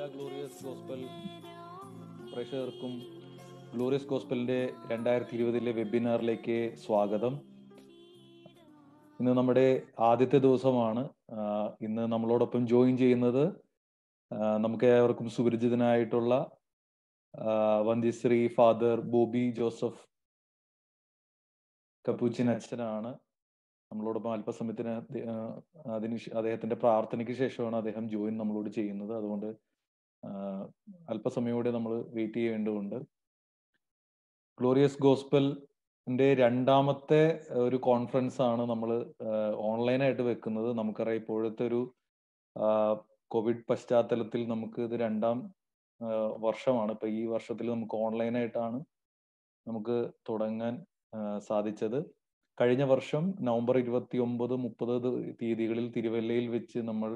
എല്ലാ glorious gospel പ്രേക്ഷകർക്കും glorious ഗോസ്പലിന്റെ രണ്ടായിരത്തി ഇരുപതിലെ വെബിനാറിലേക്ക് സ്വാഗതം. ഇന്ന് നമ്മുടെ ആദ്യത്തെ ദിവസമാണ്. ഇന്ന് നമ്മളോടൊപ്പം ജോയിൻ ചെയ്യുന്നത് നമുക്ക് ഏവർക്കും സുപരിചിതനായിട്ടുള്ള വന്ദിശ്രീ ഫാദർ ബോബി ജോസഫ് കപ്പൂച്ചിൻ അച്ഛനാണ്. നമ്മളോടൊപ്പം അല്പസമയത്തിന് അതിന് അദ്ദേഹത്തിന്റെ പ്രാർത്ഥനയ്ക്ക് ശേഷമാണ് അദ്ദേഹം ജോയിൻ നമ്മളോട് ചെയ്യുന്നത്. അതുകൊണ്ട് അല്പസമയം കൂടെ നമ്മൾ വെയിറ്റ് ചെയ്യേണ്ടതുണ്ട്. ഗ്ലോറിയസ് ഗോസ്പലിന്റെ രണ്ടാമത്തെ ഒരു കോൺഫറൻസ് ആണ് നമ്മൾ ഓൺലൈനായിട്ട് വെക്കുന്നത്. നമുക്കറിയാം ഇപ്പോഴത്തെ ഒരു കോവിഡ് പശ്ചാത്തലത്തിൽ നമുക്ക് ഇത് രണ്ടാം വർഷമാണ്. ഇപ്പൊ ഈ വർഷത്തിൽ നമുക്ക് ഓൺലൈനായിട്ടാണ് നമുക്ക് തുടങ്ങാൻ സാധിച്ചത്. കഴിഞ്ഞ വർഷം നവംബർ ഇരുപത്തി ഒമ്പത് മുപ്പത് തീയതികളിൽ തിരുവല്ലയിൽ വെച്ച് നമ്മൾ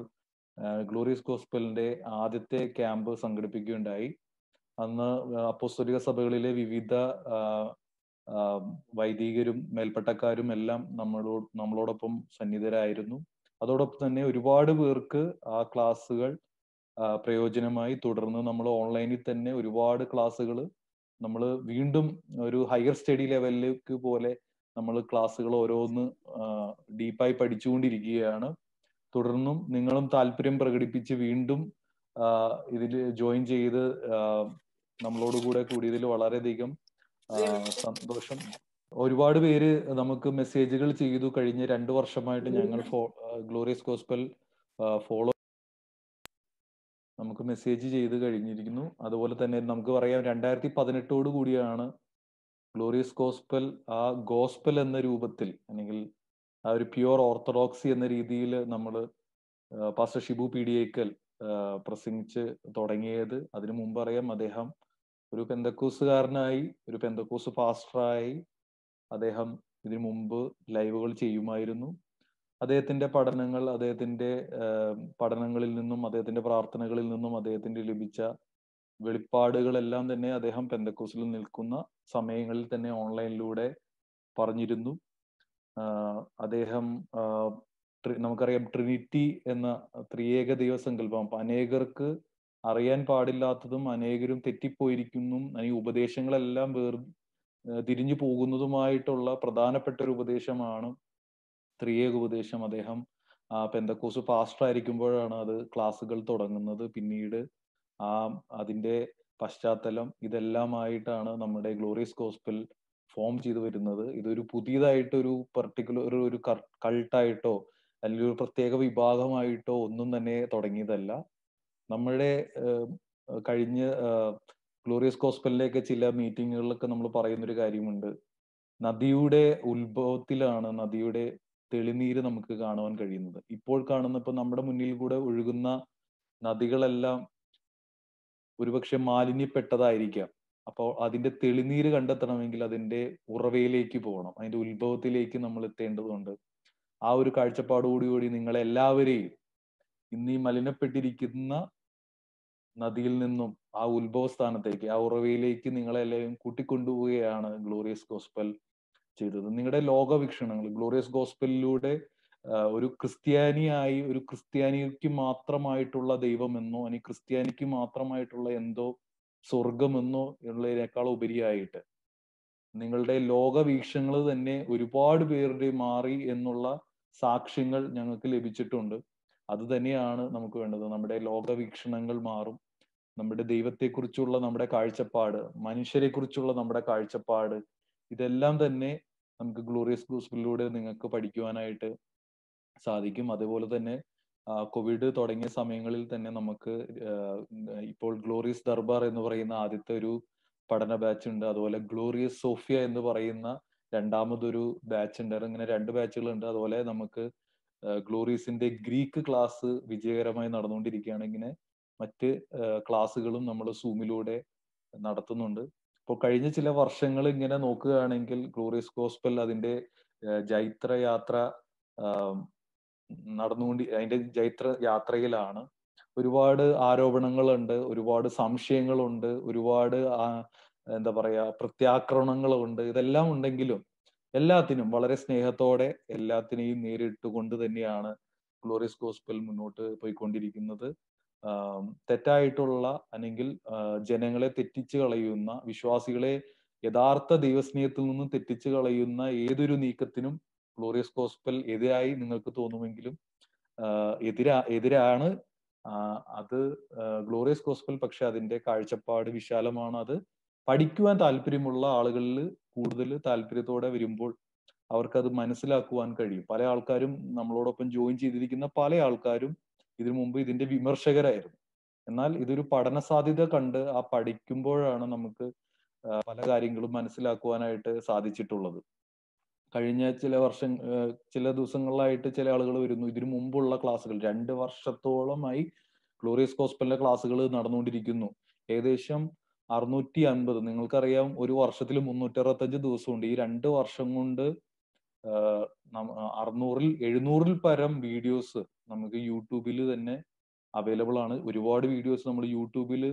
ഗ്ലോറിയസ് ഗോസ്പലിന്റെ ആദ്യത്തെ ക്യാമ്പ് സംഘടിപ്പിക്കുകയുണ്ടായി. അന്ന് അപ്പോസ്തോലിക സഭകളിലെ വിവിധ വൈദികരും മേൽപ്പട്ടക്കാരും എല്ലാം നമ്മളോ നമ്മളോടൊപ്പം സന്നിധരായിരുന്നു. അതോടൊപ്പം തന്നെ ഒരുപാട് പേർക്ക് ആ ക്ലാസ്സുകൾ പ്രയോജനമായി. തുടർന്ന് നമ്മൾ ഓൺലൈനിൽ തന്നെ ഒരുപാട് ക്ലാസ്സുകൾ നമ്മൾ വീണ്ടും ഒരു ഹയർ സ്റ്റഡി ലെവലിലേക്ക് പോലെ നമ്മൾ ക്ലാസ്സുകൾ ഓരോന്ന് ഡീപ്പായി പഠിച്ചുകൊണ്ടിരിക്കുകയാണ്. തുടർന്നും നിങ്ങളും താല്പര്യം പ്രകടിപ്പിച്ച് വീണ്ടും ഇതിൽ ജോയിൻ ചെയ്ത് നമ്മളോട് കൂടെ കൂടിയതിൽ വളരെയധികം സന്തോഷം. ഒരുപാട് പേര് നമുക്ക് മെസ്സേജുകൾ ചെയ്തു കഴിഞ്ഞ രണ്ടു വർഷമായിട്ട് ഞങ്ങൾ ഗ്ലോറിയസ് ഗോസ്പൽ ഫോളോ നമുക്ക് മെസ്സേജ് ചെയ്ത് കഴിഞ്ഞിരിക്കുന്നു. അതുപോലെ തന്നെ നമുക്ക് പറയാം രണ്ടായിരത്തി പതിനെട്ടോട് കൂടിയാണ് ഗ്ലോറിയസ് ഗോസ്പൽ ആ ഗോസ്പൽ എന്ന രൂപത്തിൽ അല്ലെങ്കിൽ ആ ഒരു പ്യുവർ ഓർത്തഡോക്സി എന്ന രീതിയിൽ നമ്മൾ പാസ്റ്റർ ഷിബു പി ഡി ഏക്കൽ പ്രസംഗിച്ച് തുടങ്ങിയത്. അതിനു മുമ്പ് അറിയാം അദ്ദേഹം ഒരു പെന്തക്കൂസുകാരനായി ഒരു പെന്തക്കൂസ് പാസ്റ്ററായി അദ്ദേഹം ഇതിനു മുമ്പ് ലൈവുകൾ ചെയ്യുമായിരുന്നു. അദ്ദേഹത്തിന്റെ പഠനങ്ങൾ അദ്ദേഹത്തിന്റെ പഠനങ്ങളിൽ നിന്നും അദ്ദേഹത്തിന്റെ പ്രാർത്ഥനകളിൽ നിന്നും അദ്ദേഹത്തിന്റെ ലഭിച്ച വെളിപ്പാടുകളെല്ലാം തന്നെ അദ്ദേഹം പെന്തക്കൂസിൽ നിൽക്കുന്ന സമയങ്ങളിൽ തന്നെ ഓൺലൈനിലൂടെ പറഞ്ഞിരുന്നു. അദ്ദേഹം നമുക്കറിയാം ട്രിനിറ്റി എന്ന ത്രിയേക ദൈവസങ്കല്പം. അനേകർക്ക് അറിയാൻ പാടില്ലാത്തതും അനേകരും തെറ്റിപ്പോയിരിക്കുന്നു. ഈ ഉപദേശങ്ങളെല്ലാം വേർ തിരിഞ്ഞു പോകുന്നതുമായിട്ടുള്ള പ്രധാനപ്പെട്ട ഒരു ഉപദേശമാണ് ത്രിയേക ഉപദേശം. അദ്ദേഹം പെന്തക്കോസ് പാസ്റ്റർ ആയിരിക്കുമ്പോഴാണ് അത് ക്ലാസ്സുകൾ തുടങ്ങുന്നത്. പിന്നീട് ആ അതിന്റെ പശ്ചാത്തലം ഇതെല്ലാമായിട്ടാണ് നമ്മുടെ ഗ്ലോറിയസ് ഗോസ്പൽ ഫോം ചെയ്തു വരുന്നത്. ഇതൊരു പുതിയതായിട്ട് ഒരു പെർട്ടിക്കുലർ ഒരു ഒരു കൾട്ടായിട്ടോ അല്ലെങ്കിൽ ഒരു പ്രത്യേക വിഭാഗമായിട്ടോ ഒന്നും തന്നെ തുടങ്ങിയതല്ല. നമ്മുടെ കഴിഞ്ഞ ഗ്ലോറിയസ് ഗോസ്പലിലേക്ക് ചില മീറ്റിങ്ങുകളിലൊക്കെ നമ്മൾ പറയുന്നൊരു കാര്യമുണ്ട്. നദിയുടെ ഉത്ഭവത്തിലാണ് നദിയുടെ തെളിനീര് നമുക്ക് കാണുവാൻ കഴിയുന്നത്. ഇപ്പോൾ കാണുന്ന ഇപ്പൊ നമ്മുടെ മുന്നിൽ കൂടെ ഒഴുകുന്ന നദികളെല്ലാം ഒരുപക്ഷെ മാലിന്യപ്പെട്ടതായിരിക്കാം. അപ്പോൾ അതിന്റെ തെളിനീര് കണ്ടെത്തണമെങ്കിൽ അതിന്റെ ഉറവയിലേക്ക് പോകണം. അതിന്റെ ഉത്ഭവത്തിലേക്ക് നമ്മൾ എത്തേണ്ടതുണ്ട്. ആ ഒരു കാഴ്ചപ്പാടോടുകൂടി നിങ്ങളെല്ലാവരെയും ഇന്ന് ഈ മലിനപ്പെട്ടിരിക്കുന്ന നദിയിൽ നിന്നും ആ ഉത്ഭവ സ്ഥാനത്തേക്ക് ആ ഉറവയിലേക്ക് നിങ്ങളെല്ലാവരും കൂട്ടിക്കൊണ്ടുപോവുകയാണ് ഗ്ലോറിയസ് ഗോസ്പൽ ചെയ്തത്. നിങ്ങളുടെ ലോകവീക്ഷണങ്ങൾ ഗ്ലോറിയസ് ഗോസ്പലിലൂടെ ഒരു ക്രിസ്ത്യാനിയായി ഒരു ക്രിസ്ത്യാനിക്ക് മാത്രമായിട്ടുള്ള ദൈവമെന്നോ അല്ലെങ്കിൽ ക്രിസ്ത്യാനിക്ക് മാത്രമായിട്ടുള്ള എന്തോ സ്വർഗമെന്നോ എന്നുള്ളതിനേക്കാൾ ഉപരിയായിട്ട്. നിങ്ങളുടെ ലോകവീക്ഷണങ്ങൾ തന്നെ ഒരുപാട് പേരുടെ മാറി എന്നുള്ള സാക്ഷ്യങ്ങൾ ഞങ്ങൾക്ക് ലഭിച്ചിട്ടുണ്ട്. അത് തന്നെയാണ് നമുക്ക് വേണ്ടത്. നമ്മുടെ ലോകവീക്ഷണങ്ങൾ മാറും. നമ്മുടെ ദൈവത്തെക്കുറിച്ചുള്ള നമ്മുടെ കാഴ്ചപ്പാട് മനുഷ്യരെ കുറിച്ചുള്ള നമ്മുടെ കാഴ്ചപ്പാട് ഇതെല്ലാം തന്നെ നമുക്ക് ഗ്ലോറിയസ് ഗോസ്പിലൂടെ നിങ്ങൾക്ക് പഠിക്കുവാനായിട്ട് സാധിക്കും. അതുപോലെ തന്നെ കോവിഡ് തുടങ്ങിയ സമയങ്ങളിൽ തന്നെ നമുക്ക് ഇപ്പോൾ ഗ്ലോറിയസ് ദർബാർ എന്ന് പറയുന്ന ആദ്യത്തെ ഒരു പഠന ബാച്ച് ഉണ്ട്. അതുപോലെ ഗ്ലോറിയസ് സോഫിയ എന്ന് പറയുന്ന രണ്ടാമതൊരു ബാച്ച് ഉണ്ട്. അങ്ങനെ രണ്ട് ബാച്ചുകൾ ഉണ്ട്. അതുപോലെ നമുക്ക് ഗ്ലോറിയസിന്റെ ഗ്രീക്ക് ക്ലാസ് വിജയകരമായി നടന്നുകൊണ്ടിരിക്കുകയാണ്. ഇങ്ങനെ മറ്റ് ക്ലാസ്സുകളും നമ്മൾ സൂമിലൂടെ നടത്തുന്നുണ്ട്. ഇപ്പോൾ കഴിഞ്ഞ ചില വർഷങ്ങൾ ഇങ്ങനെ നോക്കുകയാണെങ്കിൽ ഗ്ലോറിയസ് ഗോസ്പൽ അതിന്റെ ജൈത്ര യാത്ര നടന്നുകൊണ്ട് അതിന്റെ ജൈത്ര യാത്രയിലാണ്. ഒരുപാട് ആരോപണങ്ങളുണ്ട് ഒരുപാട് സംശയങ്ങളുണ്ട് ഒരുപാട് എന്താ പറയാ പ്രത്യാക്രമണങ്ങളുണ്ട്. ഇതെല്ലാം ഉണ്ടെങ്കിലും എല്ലാത്തിനും വളരെ സ്നേഹത്തോടെ എല്ലാത്തിനെയും നേരിട്ടുകൊണ്ട് തന്നെയാണ് ഗ്ലോറിയസ് ഗോസ്പൽ മുന്നോട്ട് പോയിക്കൊണ്ടിരിക്കുന്നത്. തെറ്റായിട്ടുള്ള അല്ലെങ്കിൽ ജനങ്ങളെ തെറ്റിച്ചു കളയുന്ന വിശ്വാസികളെ യഥാർത്ഥ ദൈവസ്നേഹത്തിൽ നിന്ന് തെറ്റിച്ചു കളയുന്ന ഏതൊരു നീക്കത്തിനും ഗ്ലോറിയസ് ഗോസ്പൽ എതിരായി നിങ്ങൾക്ക് തോന്നുമെങ്കിലും എതിരാ എതിരാണ്. അത് ഗ്ലോറിയസ് ഗോസ്പൽ പക്ഷെ അതിന്റെ കാഴ്ചപ്പാട് വിശാലമാണ്. അത് പഠിക്കുവാൻ താല്പര്യമുള്ള ആളുകളിൽ കൂടുതൽ താല്പര്യത്തോടെ വരുമ്പോൾ അവർക്കത് മനസ്സിലാക്കുവാൻ കഴിയും. പല ആൾക്കാരും നമ്മളോടൊപ്പം ജോയിൻ ചെയ്തിരിക്കുന്ന പല ആൾക്കാരും ഇതിനു മുമ്പ് ഇതിന്റെ വിമർശകരായിരുന്നു. എന്നാൽ ഇതൊരു പഠന സാധ്യത കണ്ട് ആ പഠിക്കുമ്പോഴാണ് നമുക്ക് പല കാര്യങ്ങളും മനസ്സിലാക്കുവാനായിട്ട് സാധിച്ചിട്ടുള്ളത്. കഴിഞ്ഞ ചില വർഷം ചില ദിവസങ്ങളിലായിട്ട് ചില ആളുകൾ വരുന്നു. ഇതിനു മുമ്പുള്ള ക്ലാസ്സുകൾ രണ്ട് വർഷത്തോളമായി ഗ്ലോറിയസ് കോസ്പലിന്റെ ക്ലാസ്സുകൾ നടന്നുകൊണ്ടിരിക്കുന്നു. ഏകദേശം അറുന്നൂറ്റി അൻപത് നിങ്ങൾക്കറിയാം ഒരു വർഷത്തിൽ മുന്നൂറ്റി അറുപത്തഞ്ച് ദിവസമുണ്ട്. ഈ രണ്ട് വർഷം കൊണ്ട് അറുന്നൂറിൽ എഴുന്നൂറിൽ പരം വീഡിയോസ് നമുക്ക് യൂട്യൂബിൽ തന്നെ അവൈലബിൾ ആണ്. ഒരുപാട് വീഡിയോസ് നമ്മൾ യൂട്യൂബിൽ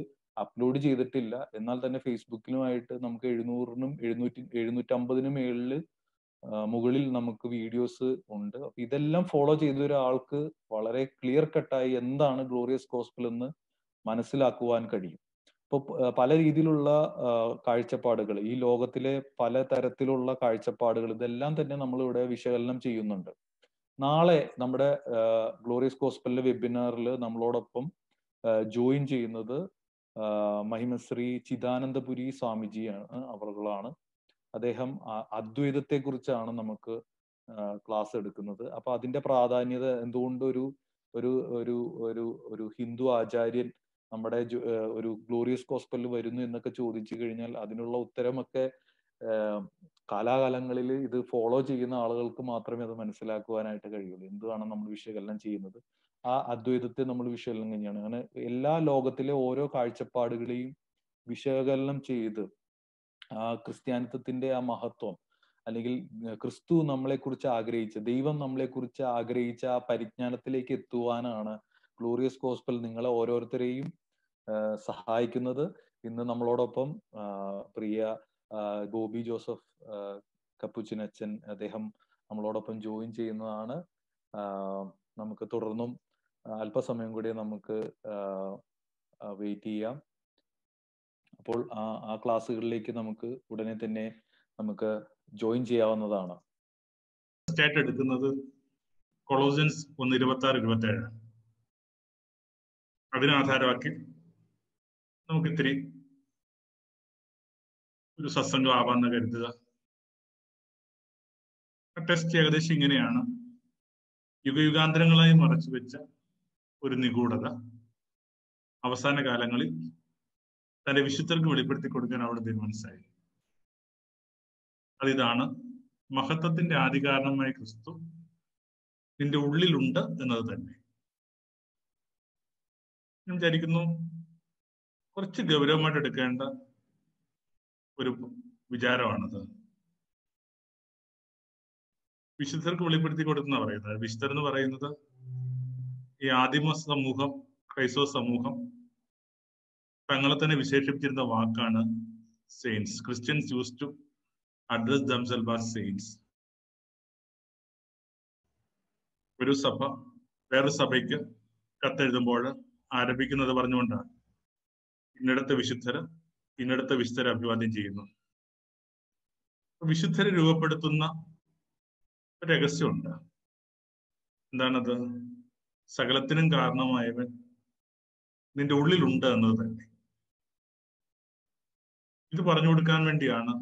അപ്ലോഡ് ചെയ്തിട്ടില്ല. എന്നാൽ തന്നെ ഫേസ്ബുക്കിലുമായിട്ട് നമുക്ക് എഴുന്നൂറിനും എഴുന്നൂറ്റി എഴുന്നൂറ്റമ്പതിനും മേളിൽ മുകളിൽ നമുക്ക് വീഡിയോസ് ഉണ്ട്. അപ്പൊ ഇതെല്ലാം ഫോളോ ചെയ്ത ഒരാൾക്ക് വളരെ ക്ലിയർ കട്ടായി എന്താണ് ഗ്ലോറിയസ് ഗോസ്പൽ എന്ന് മനസ്സിലാക്കുവാൻ കഴിയും. ഇപ്പൊ പല രീതിയിലുള്ള കാഴ്ചപ്പാടുകൾ ഈ ലോകത്തിലെ പല തരത്തിലുള്ള കാഴ്ചപ്പാടുകൾ ഇതെല്ലാം തന്നെ നമ്മൾ ഇവിടെ വിശകലനം ചെയ്യുന്നുണ്ട്. നാളെ നമ്മുടെ ഗ്ലോറിയസ് കോസ്പലിന്റെ വെബിനാറിൽ നമ്മളോടൊപ്പം ജോയിൻ ചെയ്യുന്നത് മഹിമശ്രീ ചിദാനന്ദപുരി സ്വാമിജിയാണ് അവറുകളാണ്. അദ്ദേഹം അദ്വൈതത്തെ കുറിച്ചാണ് നമുക്ക് ക്ലാസ് എടുക്കുന്നത്. അപ്പൊ അതിന്റെ പ്രാധാന്യത എന്തുകൊണ്ട് ഒരു ഒരു ഒരു ഒരു ഒരു ഹിന്ദു ആചാര്യൻ നമ്മുടെ ഒരു ഗ്ലോറിയസ് കോസ്പലിൽ വരുന്നു എന്നൊക്കെ ചോദിച്ചു കഴിഞ്ഞാൽ അതിനുള്ള ഉത്തരമൊക്കെ കാലാകാലങ്ങളിൽ ഇത് ഫോളോ ചെയ്യുന്ന ആളുകൾക്ക് മാത്രമേ അത് മനസ്സിലാക്കുവാനായിട്ട് കഴിയുള്ളൂ. എന്താണ് നമ്മൾ വിശകലനം ചെയ്യുന്നത്? ആ അദ്വൈതത്തെ നമ്മൾ വിശകലനം കഴിഞ്ഞാണ് അങ്ങനെ എല്ലാ ലോകത്തിലെ ഓരോ കാഴ്ചപ്പാടുകളെയും വിശകലനം ചെയ്ത് ആ ക്രിസ്ത്യാനിത്വത്തിന്റെ ആ മഹത്വം അല്ലെങ്കിൽ ക്രിസ്തു നമ്മളെ കുറിച്ച് ആഗ്രഹിച്ച ദൈവം നമ്മളെ കുറിച്ച് ആഗ്രഹിച്ച ആ പരിജ്ഞാനത്തിലേക്ക് എത്തുവാനാണ് ഗ്ലോറിയസ് ഗോസ്പൽ നിങ്ങളെ ഓരോരുത്തരെയും സഹായിക്കുന്നത്. ഇന്ന് നമ്മളോടൊപ്പം പ്രിയ ഗോപി ജോസഫ് കപ്പുച്ചിനച്ചൻ അദ്ദേഹം നമ്മളോടൊപ്പം ജോയിൻ ചെയ്യുന്നതാണ്. നമുക്ക് തുടർന്നും അല്പസമയം കൂടി നമുക്ക് വെയിറ്റ് ചെയ്യാം. അപ്പോൾ ആ ആ ക്ലാസ്സുകളിലേക്ക് നമുക്ക് ഉടനെ തന്നെ നമുക്ക് ജോയിൻ ചെയ്യാവുന്നതാണ്. സ്റ്റാറ്റ് എടുക്കുന്നത് കൊളോസൻസ് ഒന്ന് ഇരുപത്തി ആറ് ഇരുപത്തി ഏഴ് അതിനാധാരമാക്കി നമുക്ക് ഇത്തിരി ഒരു സത്സംഗം ആവാന്ന് കരുതുക. ടെസ്റ്റ് ഏകദേശം ഇങ്ങനെയാണ്. യുഗയുഗാന്തരങ്ങളായി മറച്ചു വെച്ച ഒരു നിഗൂഢത. അവസാന കാലങ്ങളിൽ തന്റെ വിശുദ്ധർക്ക് വെളിപ്പെടുത്തി കൊടുക്കാൻ അവിടെ തീരുമാനിച്ചായി അതിതാണ് മഹത്വത്തിന്റെ ആദികാരണമായ ക്രിസ്തു നിന്റെ ഉള്ളിലുണ്ട് എന്നത് തന്നെ. ഞാൻ വിചാരിക്കുന്നു കുറച്ച് ഗൗരവമായിട്ട് എടുക്കേണ്ട ഒരു വിചാരമാണത്. വിശുദ്ധർക്ക് വെളിപ്പെടുത്തി കൊടുക്കുന്ന പറയുന്നത് വിശുദ്ധർ എന്ന് പറയുന്നത് ഈ ആദിമ സമൂഹം ക്രൈസ്തവ സമൂഹം തങ്ങളെ തന്നെ വിശേഷിപ്പിച്ചിരുന്ന വാക്കാണ് saints Christians use to address themselves as saints ഒരു സഭ വേറൊരു സഭയ്ക്ക് കത്തെഴുതുമ്പോൾ ആരംഭിക്കുന്നത് പറഞ്ഞുകൊണ്ടാണ്. ഇന്നിടത്തെ വിശുദ്ധര് ഇന്നിടത്തെ വിശുദ്ധരെ അഭിവാദ്യം ചെയ്യുന്നു. വിശുദ്ധരെ രൂപപ്പെടുത്തുന്ന രഹസ്യമുണ്ട്. എന്താണത്? സകലത്തിനും കാരണമായവൻ നിന്റെ ഉള്ളിലുണ്ട് എന്നത് തന്നെ. ഇത് പറഞ്ഞു കൊടുക്കാൻ വേണ്ടിയാണ്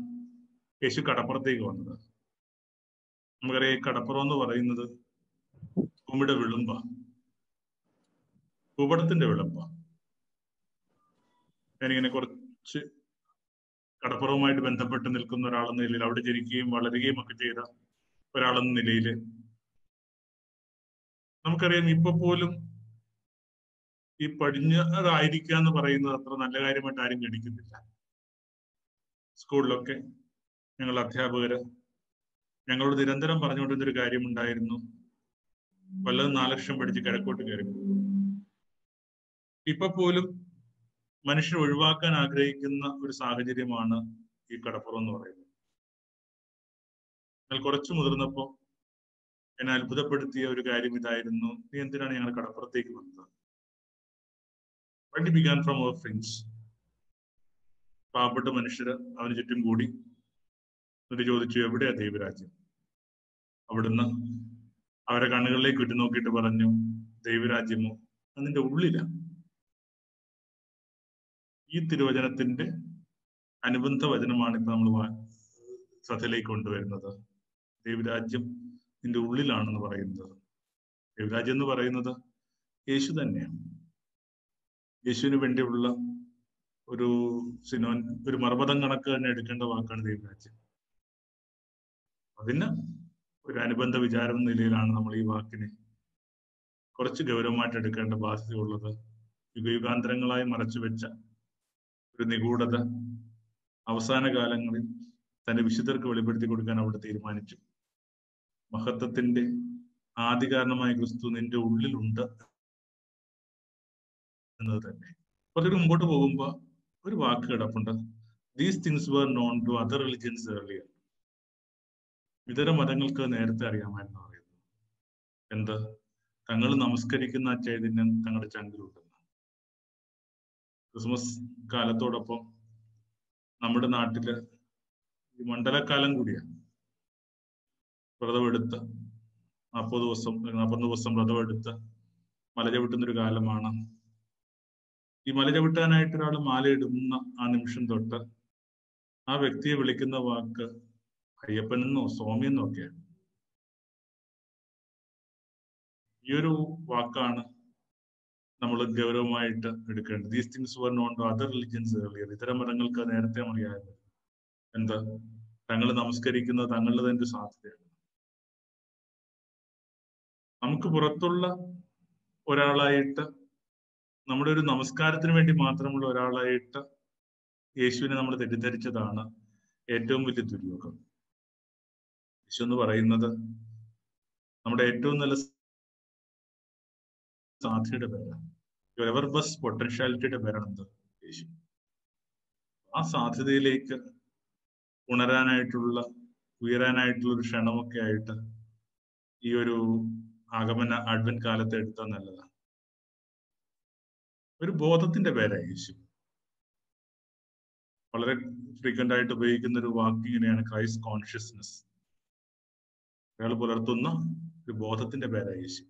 യേശു കടപ്പുറത്തേക്ക് വന്നത്. നമുക്കറിയാം ഈ കടപ്പുറം എന്ന് പറയുന്നത് ഭൂമിയുടെ വിളുമ്പ ഭൂപടത്തിന്റെ വിളുമ്പ ഞാനിങ്ങനെ കുറച്ച് കടപ്പുറവുമായിട്ട് ബന്ധപ്പെട്ട് നിൽക്കുന്ന ഒരാളെന്ന നിലയിൽ അവിടെ ജനിക്കുകയും വളരുകയും ഒക്കെ ചെയ്ത ഒരാളെന്ന നിലയിൽ നമുക്കറിയാം ഇപ്പൊ പോലും ഈ പടിഞ്ഞതായിരിക്കാന്ന് പറയുന്നത് അത്ര നല്ല കാര്യമായിട്ട് ആരും ഗണിക്കുന്നില്ല സ്കൂളിലൊക്കെ ഞങ്ങൾ അധ്യാപകർ ഞങ്ങളോട് നിരന്തരം പറഞ്ഞുകൊണ്ടിരുന്നൊരു കാര്യമുണ്ടായിരുന്നു വല്ലതും നാല് ലക്ഷം പഠിച്ച് കിഴക്കോട്ട് കയറി. ഇപ്പൊ പോലും മനുഷ്യർ ഒഴിവാക്കാൻ ആഗ്രഹിക്കുന്ന ഒരു സാഹചര്യമാണ് ഈ കടപ്പുറം എന്ന് പറയുന്നത്. ഞങ്ങൾ കുറച്ചു മുതിർന്നപ്പോ എന്നെ അത്ഭുതപ്പെടുത്തിയ ഒരു കാര്യം ഇതായിരുന്നു. നീ എന്തിനാണ് ഞങ്ങൾ കടപ്പുറത്തേക്ക് വന്നത്? വണ്ടി ബിഗാൻ ഫ്രം അവർ ഫ്രണ്ട്സ് പാവപ്പെട്ട മനുഷ്യർ അവന് ചുറ്റും കൂടി എന്നിട്ട് ചോദിച്ചു എവിടെയാ ദൈവരാജ്യം? അവിടുന്ന് അവരെ കണ്ണുകളിലേക്ക് വിട്ടു നോക്കിയിട്ട് പറഞ്ഞു ദൈവരാജ്യമോ? അതിന്റെ ഉള്ളില. ഈ തിരുവചനത്തിന്റെ അനുബന്ധ വചനമാണ് ഇപ്പൊ നമ്മൾ സഭയിലേക്ക് കൊണ്ടുവരുന്നത്. ദൈവരാജ്യം നിന്റെ ഉള്ളിലാണെന്ന് പറയുന്നത്. ദൈവരാജ്യം എന്ന് പറയുന്നത് യേശു തന്നെയാണ്. യേശുവിന് വേണ്ടിയുള്ള ഒരു സിനോൻ ഒരു മർമ്മതം കണക്ക് തന്നെ എടുക്കേണ്ട വാക്കാണ് ദൈവരാജ്യം. അതിന് ഒരു അനുബന്ധ വിചാരം നിലയിലാണ് നമ്മൾ ഈ വാക്കിനെ കുറച്ച് ഗൗരവമായിട്ട് എടുക്കേണ്ട ബാധ്യതയുള്ളത്. യുഗയുഗാന്തരങ്ങളായി മറച്ചുവെച്ച ഒരു നിഗൂഢത അവസാന കാലങ്ങളിൽ തന്റെ വിശുദ്ധർക്ക് വെളിപ്പെടുത്തി കൊടുക്കാൻ അവിടെ തീരുമാനിച്ചു. മഹത്വത്തിന്റെ ആദികാരണമായ ക്രിസ്തു നിന്റെ ഉള്ളിലുണ്ട് എന്നത് തന്നെ. കുറച്ചുകൂടി മുമ്പോട്ട് പോകുമ്പോ ഒരു വാക്ക് കിടപ്പുണ്ട്. These things were known to other religions earlier ഇതര മതങ്ങൾക്ക് നേരത്തെ അറിയാമായിരുന്നു പറയുന്നു എന്ത്? തങ്ങൾ നമസ്കരിക്കുന്ന ചൈതന്യം തങ്ങളുടെ ചങ്കിലുണ്ടെന്ന്. ക്രിസ്മസ് കാലത്തോടൊപ്പം നമ്മുടെ നാട്ടിൽ ഈ മണ്ഡലക്കാലം കൂടിയാണ്. വ്രതമെടുത്ത് നാൽപ്പത് ദിവസം നാൽപ്പത് ദിവസം വ്രതമെടുത്ത് മല ചവിട്ടുന്ന ഒരു കാലമാണ് ഈ മല ചവിട്ടാനായിട്ട് ഒരാൾ മാലയിടുന്ന ആ നിമിഷം തൊട്ട് ആ വ്യക്തിയെ വിളിക്കുന്ന വാക്ക് അയ്യപ്പനെന്നോ സ്വാമിയെന്നോ ഒക്കെയാണ്. ഈ ഒരു വാക്കാണ് നമ്മൾ ഗൗരവമായിട്ട് എടുക്കേണ്ടത്. These things were known to other religions earlier ഇതര മതങ്ങൾക്ക് നേരത്തെ അറിയാമായിരുന്നു. എന്താ? തങ്ങൾ നമസ്കരിക്കുന്നത് തങ്ങളുടെ തന്നെ സാധ്യതയാണ്. നമുക്ക് പുറത്തുള്ള ഒരാളായിട്ട് നമ്മുടെ ഒരു നമസ്കാരത്തിന് വേണ്ടി മാത്രമുള്ള ഒരാളായിട്ട് യേശുവിനെ നമ്മൾ തെറ്റിദ്ധരിച്ചതാണ് ഏറ്റവും വലിയ ദുര്യോഗം. യേശു എന്ന് പറയുന്നത് നമ്മുടെ ഏറ്റവും നല്ല സാധ്യതയുടെ പേരാണ്. എവർ ബസ് പൊട്ടൻഷ്യാലിറ്റിയുടെ പേരാണ് യേശു. ആ സാധ്യതയിലേക്ക് ഉണരാനായിട്ടുള്ള ഉയരാനായിട്ടുള്ള ഒരു ക്ഷണമൊക്കെ ആയിട്ട് ഈ ഒരു ആഗമന അഡ്വൻ കാലത്തെ എടുത്താൽ നല്ലതാണ്. ഒരു ബോധത്തിന്റെ പേരാണ് യേശു. വളരെ ഫ്രീക്വന്റ് ആയിട്ട് ഉപയോഗിക്കുന്ന ഒരു വാക്ക് ഇങ്ങനെയാണ് ക്രൈസ്റ്റ് കോൺഷ്യസ്നെസ് അയാൾ പുലർത്തുന്ന ഒരു ബോധത്തിന്റെ പേരാണ് യേശു.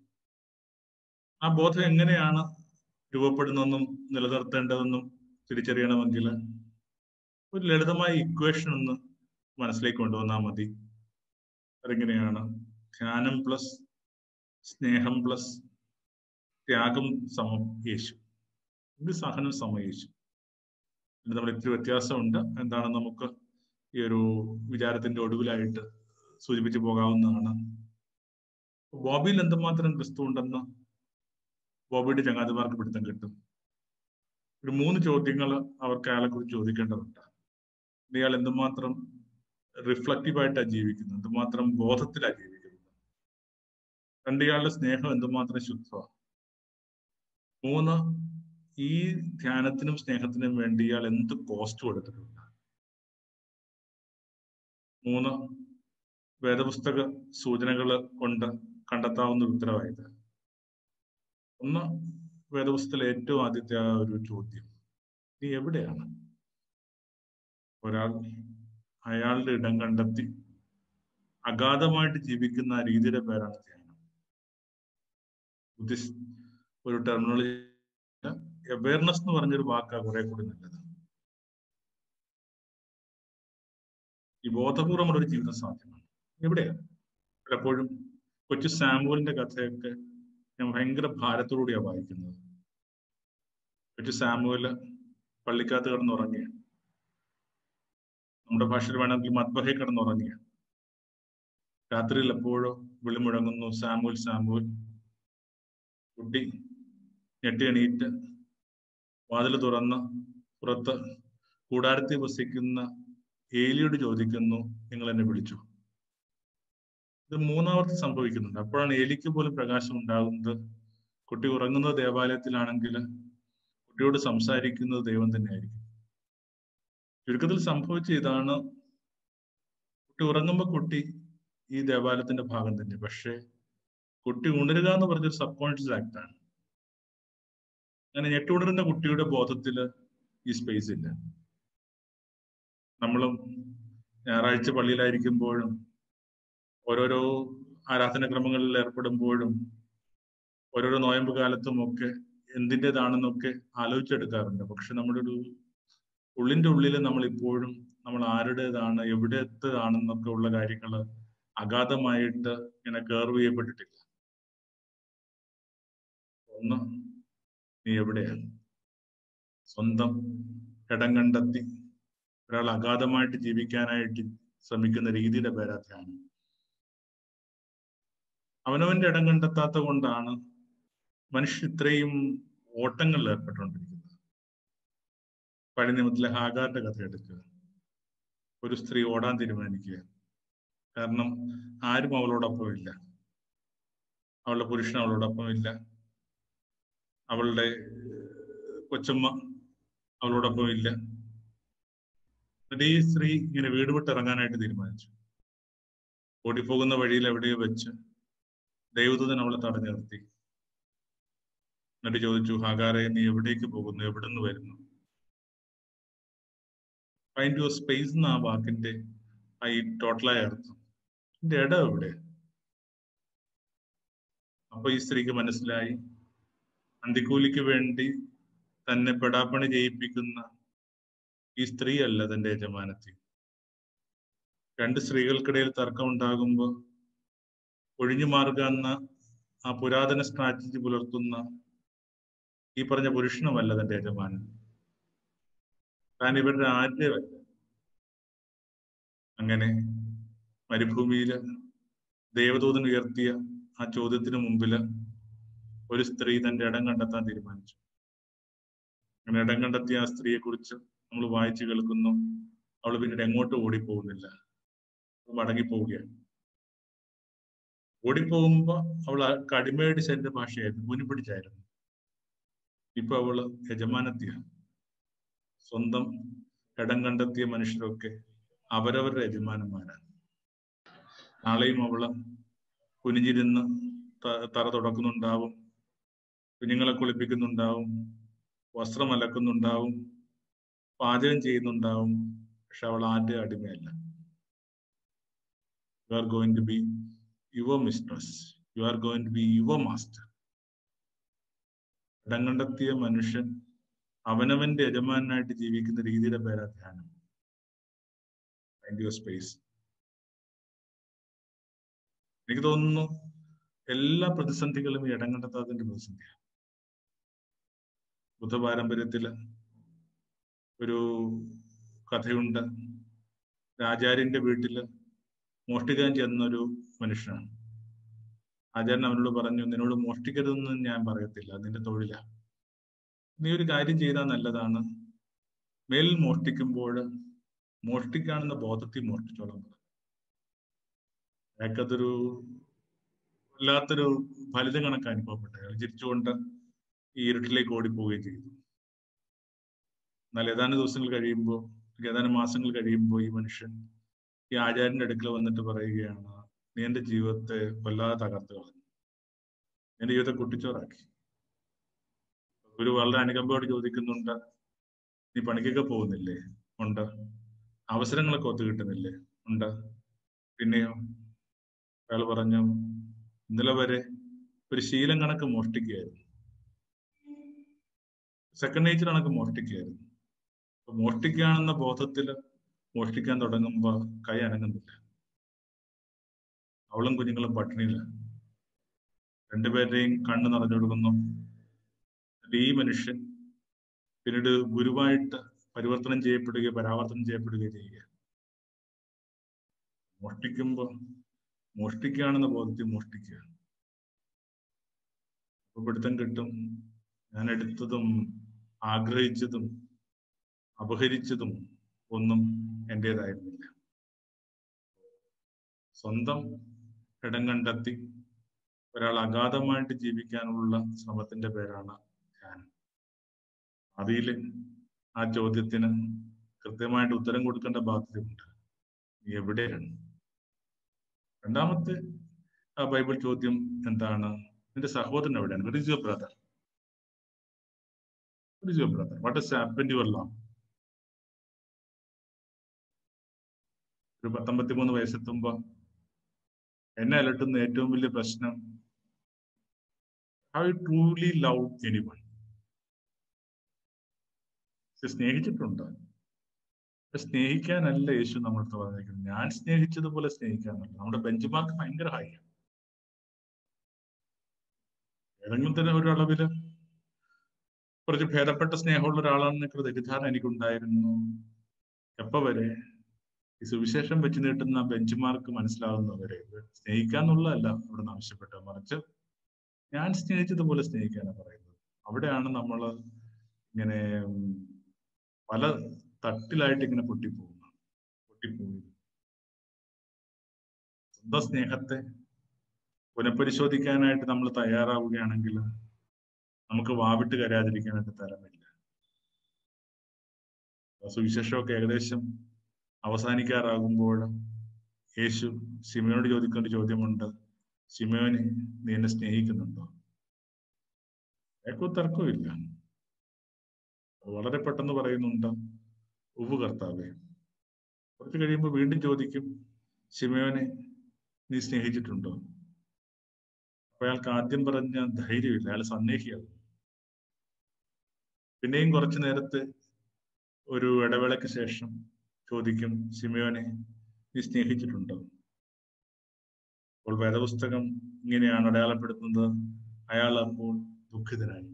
ആ ബോധം എങ്ങനെയാണ് രൂപപ്പെടുന്നതെന്നും നിലനിർത്തേണ്ടതെന്നും തിരിച്ചറിയണമെങ്കിൽ ഒരു ലളിതമായ ഇക്വേഷൻ ഒന്ന് മനസ്സിലേക്ക് കൊണ്ടുവന്നാൽ മതി. അതെങ്ങനെയാണ്? ധ്യാനം പ്ലസ് സ്നേഹം പ്ലസ് ത്യാഗം സമം യേശു. ഇത് സഹനം സമ്മതിച്ചു യേശു നമ്മൾ ഇത്തിരി വ്യത്യാസമുണ്ട്. എന്താണ് നമുക്ക് ഈ ഒരു വിചാരത്തിന്റെ ഒടുവിലായിട്ട് സൂചിപ്പിച്ചു പോകാവുന്നതാണ്. ബോബിയിൽ എന്തുമാത്രം ക്രിസ്തു ഉണ്ടെന്ന് ബോബിയുടെ ചങ്ങാതിമാർക്ക് പിടുത്തം കിട്ടും. ഒരു മൂന്ന് ചോദ്യങ്ങൾ അവർക്ക് അയാളെ കുറിച്ച് ചോദിക്കേണ്ടതുണ്ട് ഇയാൾ എന്തുമാത്രം റിഫ്ലക്റ്റീവായിട്ടാണ് ജീവിക്കുന്നത്? എന്തുമാത്രം ബോധത്തിലാണ് ജീവിക്കുന്നത്? രണ്ട് ഇയാളുടെ സ്നേഹം എന്തുമാത്രം ശുദ്ധമാണ് മൂന്ന് ഈ ധ്യാനത്തിനും സ്നേഹത്തിനും വേണ്ടി ഇയാൾ എന്ത് കോസ്റ്റ് കൊടുത്തിട്ടുണ്ട്? മൂന്ന് വേദപുസ്തക സൂചനകൾ കൊണ്ട് കണ്ടെത്താവുന്ന ഉത്തരവായത്. ഒന്ന് വേദപുസ്തകത്തിലെ ഏറ്റവും ആദ്യത്തെ ആ ഒരു ചോദ്യം. നീ എവിടെയാണ്? ഒരാൾ അയാളുടെ ഇടം കണ്ടെത്തി അഗാധമായിട്ട് ജീവിക്കുന്ന ആ രീതിയുടെ പേരാണ് ധ്യാനം. ബുദ്ധിസ്റ്റ് ഒരു ടെർമിനോളജി അവയർനെസ് എന്ന് പറഞ്ഞൊരു വാക്കാ കുറെ കൂടി നല്ലത്. ഈ ബോധപൂർവമുള്ള ഒരു ജീവിതം സാധ്യമാണ്. എവിടെയാ? പലപ്പോഴും കൊച്ചു സാമുവലിന്റെ കഥയൊക്കെ ഞാൻ ഭയങ്കര ഭാരത്തോടുകൂടിയാണ് വായിക്കുന്നത്. കൊച്ചു സാമുവൽ പള്ളിക്കകത്ത് കിടന്നുറങ്ങിയ നമ്മുടെ ഭാഷയിൽ വേണമെങ്കിൽ മദ്ബഹയിൽ കിടന്നുറങ്ങിയ രാത്രിയിൽ എപ്പോഴോ വിളിമുഴങ്ങുന്നു സാമുവൽ സാമുവൽ. കുട്ടി ഞെട്ടി എണീറ്റ് വാതിൽ തുറന്ന് പുറത്ത് കൂടാരത്തിൽ വസിക്കുന്ന ഏലിയോട് ചോദിക്കുന്നു നിങ്ങൾ എന്നെ വിളിച്ചു? ഇത് മൂന്നാമത്തെ സംഭവിക്കുന്നുണ്ട്. അപ്പോഴാണ് ഏലിക്ക് പോലും പ്രകാശം ഉണ്ടാകുന്നത്. കുട്ടി ഉറങ്ങുന്ന ദേവാലയത്തിലാണെങ്കിൽ കുട്ടിയോട് സംസാരിക്കുന്നത് ദൈവം തന്നെയായിരിക്കും. ചുരുക്കത്തിൽ സംഭവിച്ച ഇതാണ്. കുട്ടി ഉറങ്ങുമ്പോൾ കുട്ടി ഈ ദേവാലയത്തിന്റെ ഭാഗം തന്നെ. പക്ഷേ കുട്ടി ഉണരുക എന്ന് പറഞ്ഞൊരു സബ് കോൺഷ്യസ് ആക്ട് ആണ്. അങ്ങനെ ഞെട്ടുടരുന്ന കുട്ടിയുടെ ബോധത്തിൽ ഈ സ്പേസ് ഇല്ല. നമ്മളും ഞായറാഴ്ച പള്ളിയിലായിരിക്കുമ്പോഴും ഓരോരോ ആരാധനക്രമങ്ങളിൽ ഏർപ്പെടുമ്പോഴും ഓരോരോ നോയമ്പ് കാലത്തും ഒക്കെ എന്തിന്റെതാണെന്നൊക്കെ ആലോചിച്ചെടുക്കാറുണ്ട്. പക്ഷെ നമ്മുടെ ഒരു ഉള്ളിന്റെ ഉള്ളിൽ നമ്മൾ ഇപ്പോഴും നമ്മൾ ആരുടേതാണ് എവിടത്തേതാണെന്നൊക്കെ ഉള്ള കാര്യങ്ങൾ അഗാധമായിട്ട് ഇങ്ങനെ കർവ് ചെയ്യപ്പെട്ടിട്ടില്ല. ഒന്ന് നീ എവിടെയാണ്? സ്വന്തം ഇടം കണ്ടെത്തി ഒരാൾ അഗാധമായിട്ട് ജീവിക്കാനായിട്ട് ശ്രമിക്കുന്ന രീതിയുടെ പേരാ ധ്യാനം. അവനവന്റെ ഇടം കണ്ടെത്താത്ത കൊണ്ടാണ് മനുഷ്യർ ഇത്രയും ഓട്ടങ്ങളിൽ ഏർപ്പെട്ടുകൊണ്ടിരിക്കുന്നത്. പഴയ നിയമത്തിലെ ഹാഗാറിന്റെ കഥ എടുക്കുക. ഒരു സ്ത്രീ ഓടാൻ തീരുമാനിക്കുക. കാരണം ആരും അവളോടൊപ്പം ഇല്ല. അവളുടെ പുരുഷൻ അവളോടൊപ്പം ഇല്ല. അവളുടെ കൊച്ചമ്മ അവളോടൊപ്പം ഇല്ല. ഈ സ്ത്രീ ഇങ്ങനെ വീട് വിട്ട് ഇറങ്ങാനായിട്ട് തീരുമാനിച്ചു. ഓടിപ്പോകുന്ന വഴിയിൽ എവിടെയോ വെച്ച് ദൈവദൂതൻ അവളെ തടഞ്ഞു നിർത്തി. എന്നിട്ട് ചോദിച്ചു ഹാഗാറെ നീ എവിടേക്ക് പോകുന്നു? എവിടെ നിന്ന് വരുന്നു? ഫൈൻഡ് യുവർ സ്പേസ് എന്ന ആ വാക്കിന്റെ ഐ ഈ ടോട്ടലായ അർത്ഥം. എന്റെ ഇടം എവിടെ? അപ്പൊ ഈ സ്ത്രീക്ക് മനസ്സിലായി അന്തിക്കൂലിക്ക് വേണ്ടി തന്നെ പെടാപ്പണി ചെയ്യിപ്പിക്കുന്ന ഈ സ്ത്രീ അല്ല തന്റെ യജമാനത്തി. രണ്ട് സ്ത്രീകൾക്കിടയിൽ തർക്കം ഉണ്ടാകുമ്പോൾ ഒഴിഞ്ഞു മാറുക ആ പുരാതന സ്ട്രാറ്റജി പുലർത്തുന്ന ഈ പറഞ്ഞ പുരുഷനുമല്ല തന്റെ യജമാനൻ. താൻ ഇവരുടെ ആദ്യമല്ല അങ്ങനെ മരുഭൂമിയിൽ ദേവദൂതൻ ഉയർത്തിയ ആ ചോദ്യത്തിന് മുമ്പിൽ ഒരു സ്ത്രീ തന്റെ ഇടം കണ്ടെത്താൻ തീരുമാനിച്ചു. അങ്ങനെ ഇടം കണ്ടെത്തിയ ആ സ്ത്രീയെ കുറിച്ച് നമ്മൾ വായിച്ചു കേൾക്കുന്നു. അവൾ പിന്നീട് എങ്ങോട്ട് ഓടിപ്പോകുന്നില്ല. മടങ്ങിപ്പോവുകയാണ് ഓടിപ്പോകുമ്പോ അവൾ കടിമയുടെ ശരീരഭാഷയായിരുന്നു മുനി പിടിച്ചായിരുന്നു ഇപ്പൊ അവൾ യജമാനത്തിയാണ്. സ്വന്തം ഇടം കണ്ടെത്തിയ മനുഷ്യരൊക്കെ അവരവരുടെ യജമാനന്മാരാണ്. നാളെയും അവൾ കുനിഞ്ഞിരുന്ന് തറ തുടക്കുന്നുണ്ടാവും. കുഞ്ഞുങ്ങളെ കുളിപ്പിക്കുന്നുണ്ടാവും വസ്ത്രം അലക്കുന്നുണ്ടാവും പാചകം ചെയ്യുന്നുണ്ടാവും പക്ഷെ അവൾ ആരുടെ അടിമയല്ല. You are going to be your mistress you are going to be your master ഇടം കണ്ടെത്തിയ മനുഷ്യൻ അവനവന്റെ യജമാനായിട്ട് ജീവിക്കുന്ന രീതിയുടെ പേരാ ധ്യാനം. ഫൈൻഡ് യുവർ സ്പേസ് എനിക്ക് തോന്നുന്നു എല്ലാ പ്രതിസന്ധികളും ഈ ഇടം പ്രതിസന്ധിയാണ്. ബുദ്ധ പാരമ്പര്യത്തിൽ ഒരു കഥയുണ്ട്. ആചാര്യന്റെ വീട്ടിൽ മോഷ്ടിക്കാൻ ചെന്നൊരു മനുഷ്യനാണ്. ആചാര്യൻ അവനോട് പറഞ്ഞു നിന്നോട് മോഷ്ടിക്കരുതെന്ന് ഞാൻ പറയത്തില്ല നിന്റെ തൊഴില. നീ ഒരു കാര്യം ചെയ്താൽ നല്ലതാണ്. മേൽ മോഷ്ടിക്കുമ്പോൾ മോഷ്ടിക്കാണെന്ന ബോധത്തിൽ മോഷ്ടിച്ചോളാം അയാൾക്കതൊരു വല്ലാത്തൊരു ഫലിതം കണക്ക് അനുഭവപ്പെട്ടു അയാൾ ചിരിച്ചുകൊണ്ട് ഈ ഇരുട്ടിലേക്ക് ഓടിപ്പോവുകയും ചെയ്തു. എന്നാൽ ഏതാനും ദിവസങ്ങൾ കഴിയുമ്പോൾ ഏതാനും മാസങ്ങൾ കഴിയുമ്പോൾ ഈ മനുഷ്യൻ ഈ ആചാര്യന്റെ അടുക്കൽ വന്നിട്ട് പറയുകയാണ് നീ എന്റെ ജീവിതത്തെ വല്ലാതെ തകർത്ത് കളഞ്ഞു. എന്റെ ജീവിതത്തെ കുട്ടിച്ചോറാക്കി. ഒരു വളരെ അനുകമ്പയോട് ചോദിക്കുന്നുണ്ട് നീ പണിക്കൊക്കെ പോകുന്നില്ലേ? ഉണ്ട്. അവസരങ്ങളൊക്കെ ഒത്തു കിട്ടുന്നില്ലേ? ഉണ്ട്. പിന്നെയോ? അയാൾ പറഞ്ഞു ഇന്നലെ വരെ ഒരു ശീലം കണക്ക് മോഷ്ടിക്കുകയായിരുന്നു. സെക്കൻഡ് നേച്ചർ കണക്ക് മോഷ്ടിക്കുകയായിരുന്നു അപ്പൊ മോഷ്ടിക്കുകയാണെന്ന ബോധത്തിൽ മോഷ്ടിക്കാൻ തുടങ്ങുമ്പോ കൈ അനങ്ങുന്നില്ല. അവളും കുഞ്ഞുങ്ങളും പട്ടിണിയില്ല. രണ്ടുപേരുടെയും കണ്ണ് നിറഞ്ഞു കൊടുക്കുന്നു. ഈ മനുഷ്യൻ പിന്നീട് ഗുരുവായിട്ട് പരിവർത്തനം ചെയ്യപ്പെടുകയോ പരാവർത്തനം ചെയ്യപ്പെടുകയോ ചെയ്യുക. മോഷ്ടിക്കുമ്പോ മോഷ്ടിക്കുകയാണെന്ന ബോധത്തിൽ മോഷ്ടിക്കുക. പിടുത്തം കിട്ടും. ഞാൻ എടുത്തതും ആഗ്രഹിച്ചതും അപഹരിച്ചതും ഒന്നും എന്റെതായിരുന്നില്ല സ്വന്തം ഇടം കണ്ടെത്തി ഒരാൾ അഗാധമായിട്ട് ജീവിക്കാനുള്ള ശ്രമത്തിന്റെ പേരാണ് ധ്യാനം അതിൽ ആ ചോദ്യത്തിന് കൃത്യമായിട്ട് ഉത്തരം കൊടുക്കേണ്ട ബാധ്യതയുണ്ട്. നീ എവിടെയാണ്? രണ്ടാമത്തെ ബൈബിൾ ചോദ്യം എന്താണ്? നിന്റെ സഹോദരൻ എവിടെയാണ്? Your brother What is your brother? What has happened to your lung? ഒരു പത്തൊമ്പത്തിമൂന്ന് വയസ്സെത്തുമ്പോ എന്നെ അലട്ടുന്ന ഏറ്റവും വലിയ പ്രശ്നം ഹൗ ട്രൂലി ലവ് എനിവൺ സ്നേഹിച്ചിട്ടുണ്ട്? സ്നേഹിക്കാനല്ല യേശു നമ്മളടുത്ത് പറഞ്ഞിരിക്കുന്നത്. ഞാൻ സ്നേഹിച്ചതുപോലെ സ്നേഹിക്കാനല്ല. നമ്മുടെ ബെഞ്ച് മാർക്ക് ഭയങ്കര ഹൈ ഏതെങ്കിലും തന്നെ ഒരു അളവിൽ കുറച്ച് ഭേദപ്പെട്ട സ്നേഹമുള്ള ഒരാളാണെന്നൊക്കെ തെറ്റിദ്ധാരണ എനിക്കുണ്ടായിരുന്നു. എപ്പോ വരെ? ഈ സുവിശേഷം വെച്ച് നീട്ടുന്ന ബെഞ്ച് മാർക്ക് മനസ്സിലാവുന്നവരെ സ്നേഹിക്കാന്നുള്ളതല്ല അവിടെ നിന്ന് ആവശ്യപ്പെട്ട മറിച്ച് ഞാൻ സ്നേഹിച്ചതുപോലെ സ്നേഹിക്കാനാണ് പറയുന്നത്. അവിടെയാണ് നമ്മൾ ഇങ്ങനെ പല തട്ടിലായിട്ട് ഇങ്ങനെ പൊട്ടിപ്പോകുന്നത് പൊട്ടിപ്പോയി സ്വന്തം സ്നേഹത്തെ പുനഃപരിശോധിക്കാനായിട്ട് നമ്മൾ തയ്യാറാവുകയാണെങ്കിൽ നമുക്ക് വാവിട്ട് കരാതിരിക്കാനായിട്ട് തരമില്ല. സുവിശേഷമൊക്കെ ഏകദേശം അവസാനിക്കാറാകുമ്പോൾ യേശു സിമയോട് ചോദിക്കേണ്ട ചോദ്യമുണ്ട്. സിമയോന് നീ എന്നെ സ്നേഹിക്കുന്നുണ്ടോ? ഏക്കോ തർക്കമില്ല വളരെ പെട്ടെന്ന് പറയുന്നുണ്ട് ഉവ് കർത്താവേ. കുറച്ച് കഴിയുമ്പോൾ വീണ്ടും ചോദിക്കും സിമയോനെ നീ സ്നേഹിച്ചിട്ടുണ്ടോ? അപ്പൊ അയാൾക്ക് ആദ്യം പറഞ്ഞ ധൈര്യമില്ല അയാൾ സന്ദേഹിയാകും. പിന്നെയും കുറച്ചു നേരത്ത് ഒരു ഇടവേളയ്ക്ക് ശേഷം ചോദിക്കും സിമിയോനെ നീ സ്നേഹിച്ചിട്ടുണ്ടോ? അപ്പോൾ വേദപുസ്തകം ഇങ്ങനെയാണ് അടയാളപ്പെടുത്തുന്നത്. അയാൾ അപ്പോൾ ദുഃഖിതനായി.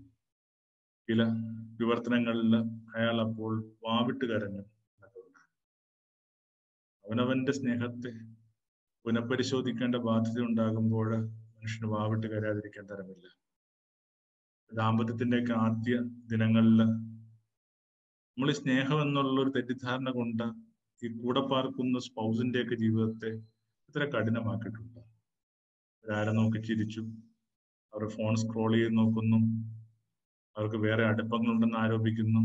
ചില വിവർത്തനങ്ങളിൽ അയാൾ അപ്പോൾ വാവിട്ട് കരഞ്ഞു അവനവന്റെ സ്നേഹത്തെ പുനഃപരിശോധിക്കേണ്ട ബാധ്യത ഉണ്ടാകുമ്പോൾ മനുഷ്യന് വാവിട്ട് കരാതിരിക്കാൻ തരമില്ല. ദാമ്പത്യത്തിന്റെയൊക്കെ ആദ്യ ദിനങ്ങളിൽ നമ്മൾ ഈ സ്നേഹം എന്നുള്ള ഒരു തെറ്റിദ്ധാരണ കൊണ്ട് ഈ കൂടെ പാർക്കുന്ന സ്പൗസിന്റെ ഒക്കെ ജീവിതത്തെ ഇത്ര കഠിനമാക്കിയിട്ടുണ്ട്. അവരാരെ നോക്കി ചിരിച്ചു അവർ ഫോൺ സ്ക്രോൾ ചെയ്ത് നോക്കുന്നു അവർക്ക് വേറെ അടുപ്പങ്ങളുണ്ടെന്ന് ആരോപിക്കുന്നു.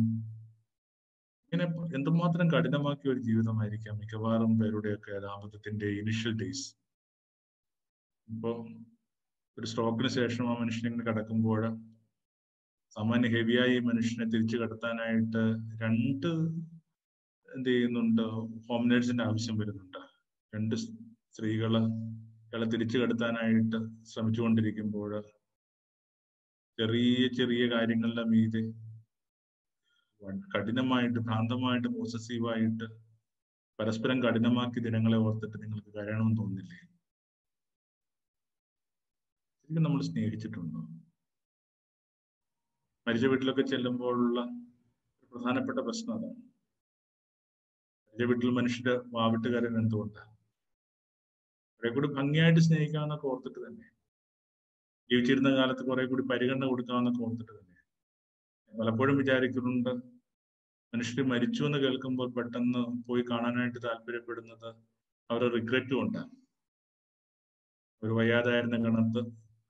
ഇങ്ങനെ എന്തുമാത്രം കഠിനമാക്കിയ ഒരു ജീവിതമായിരിക്കാം മിക്കവാറും പേരുടെയൊക്കെ ദാമ്പത്യത്തിന്റെ ഇനിഷ്യൽ ഡേയ്സ് ഇപ്പോ ഒരു സ്ട്രോക്കിന് ശേഷം ആ മനുഷ്യൻ ഇങ്ങനെ സാമാന്യ ഹെവിയായി മനുഷ്യനെ തിരിച്ചു കടത്താനായിട്ട് രണ്ട് എന്ത് ചെയ്യുന്നുണ്ട്? ഹോംനേഴ്സിന്റെ ആവശ്യം വരുന്നുണ്ട്. രണ്ട് സ്ത്രീകൾ ഇയാളെ തിരിച്ചു കടത്താനായിട്ട് ശ്രമിച്ചുകൊണ്ടിരിക്കുമ്പോൾ ചെറിയ ചെറിയ കാര്യങ്ങളുടെ മീതെ കഠിനമായിട്ട് ഭ്രാന്തമായിട്ട് പോസസീവായിട്ട് പരസ്പരം കഠിനമാക്കി ദിനങ്ങളെ ഓർത്തിട്ട് നിങ്ങൾക്ക് കരയണമെന്ന് തോന്നില്ലേ നമ്മൾ സ്നേഹിച്ചിട്ടുണ്ടോ? മരിച്ച വീട്ടിലൊക്കെ ചെല്ലുമ്പോഴുള്ള പ്രധാനപ്പെട്ട പ്രശ്നം അതാണ്. മരിച്ച വീട്ടിൽ മനുഷ്യന്റെ വാവിട്ടുകാരൻ എന്തുകൊണ്ടാണ് കുറെ കൂടി ഭംഗിയായിട്ട് സ്നേഹിക്കാമെന്നൊക്കെ ഓർത്തിട്ട് തന്നെ. ജീവിച്ചിരുന്ന കാലത്ത് കുറെ കൂടി പരിഗണന കൊടുക്കാമെന്നൊക്കെ ഓർത്തിട്ട് തന്നെ. പലപ്പോഴും വിചാരിക്കുന്നുണ്ട് മനുഷ്യർ മരിച്ചു എന്ന് കേൾക്കുമ്പോൾ പെട്ടെന്ന് പോയി കാണാനായിട്ട് താല്പര്യപ്പെടുന്നത് അവരുടെ റിഗ്രറ്റ് കൊണ്ടാണ്. അവർ വയ്യാതായിരുന്ന കണത്ത്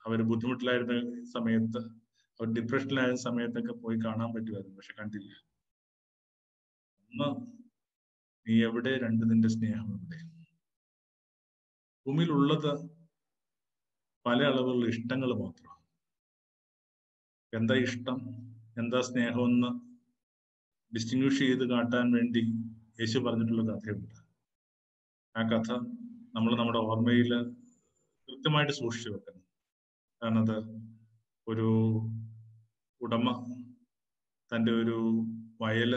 അവർ ബുദ്ധിമുട്ടിലായിരുന്ന സമയത്ത് അവർ ഡിപ്രഷനിലായ സമയത്തൊക്കെ പോയി കാണാൻ പറ്റുമായിരുന്നു പക്ഷെ കണ്ടില്ല. ഒന്ന് നീ എവിടെ? രണ്ട് നിന്റെ സ്നേഹം എവിടെ? ഭൂമിയിലുള്ളത് പല അളവുള്ള ഇഷ്ടങ്ങൾ മാത്രമാണ്. എന്താ ഇഷ്ടം? എന്താ സ്നേഹം സ്നേഹമെന്ന് ഡിസ്റ്റിങ്വിഷ് ചെയ്ത് കാട്ടാൻ വേണ്ടി യേശു പറഞ്ഞിട്ടുള്ള കഥയുണ്ട്. ആ കഥ നമ്മൾ നമ്മുടെ ഓർമ്മയിൽ കൃത്യമായിട്ട് സൂക്ഷിച്ചു വെക്കണം. കാരണം അത് ഒരു ഉടമ തന്റെ ഒരു വയൽ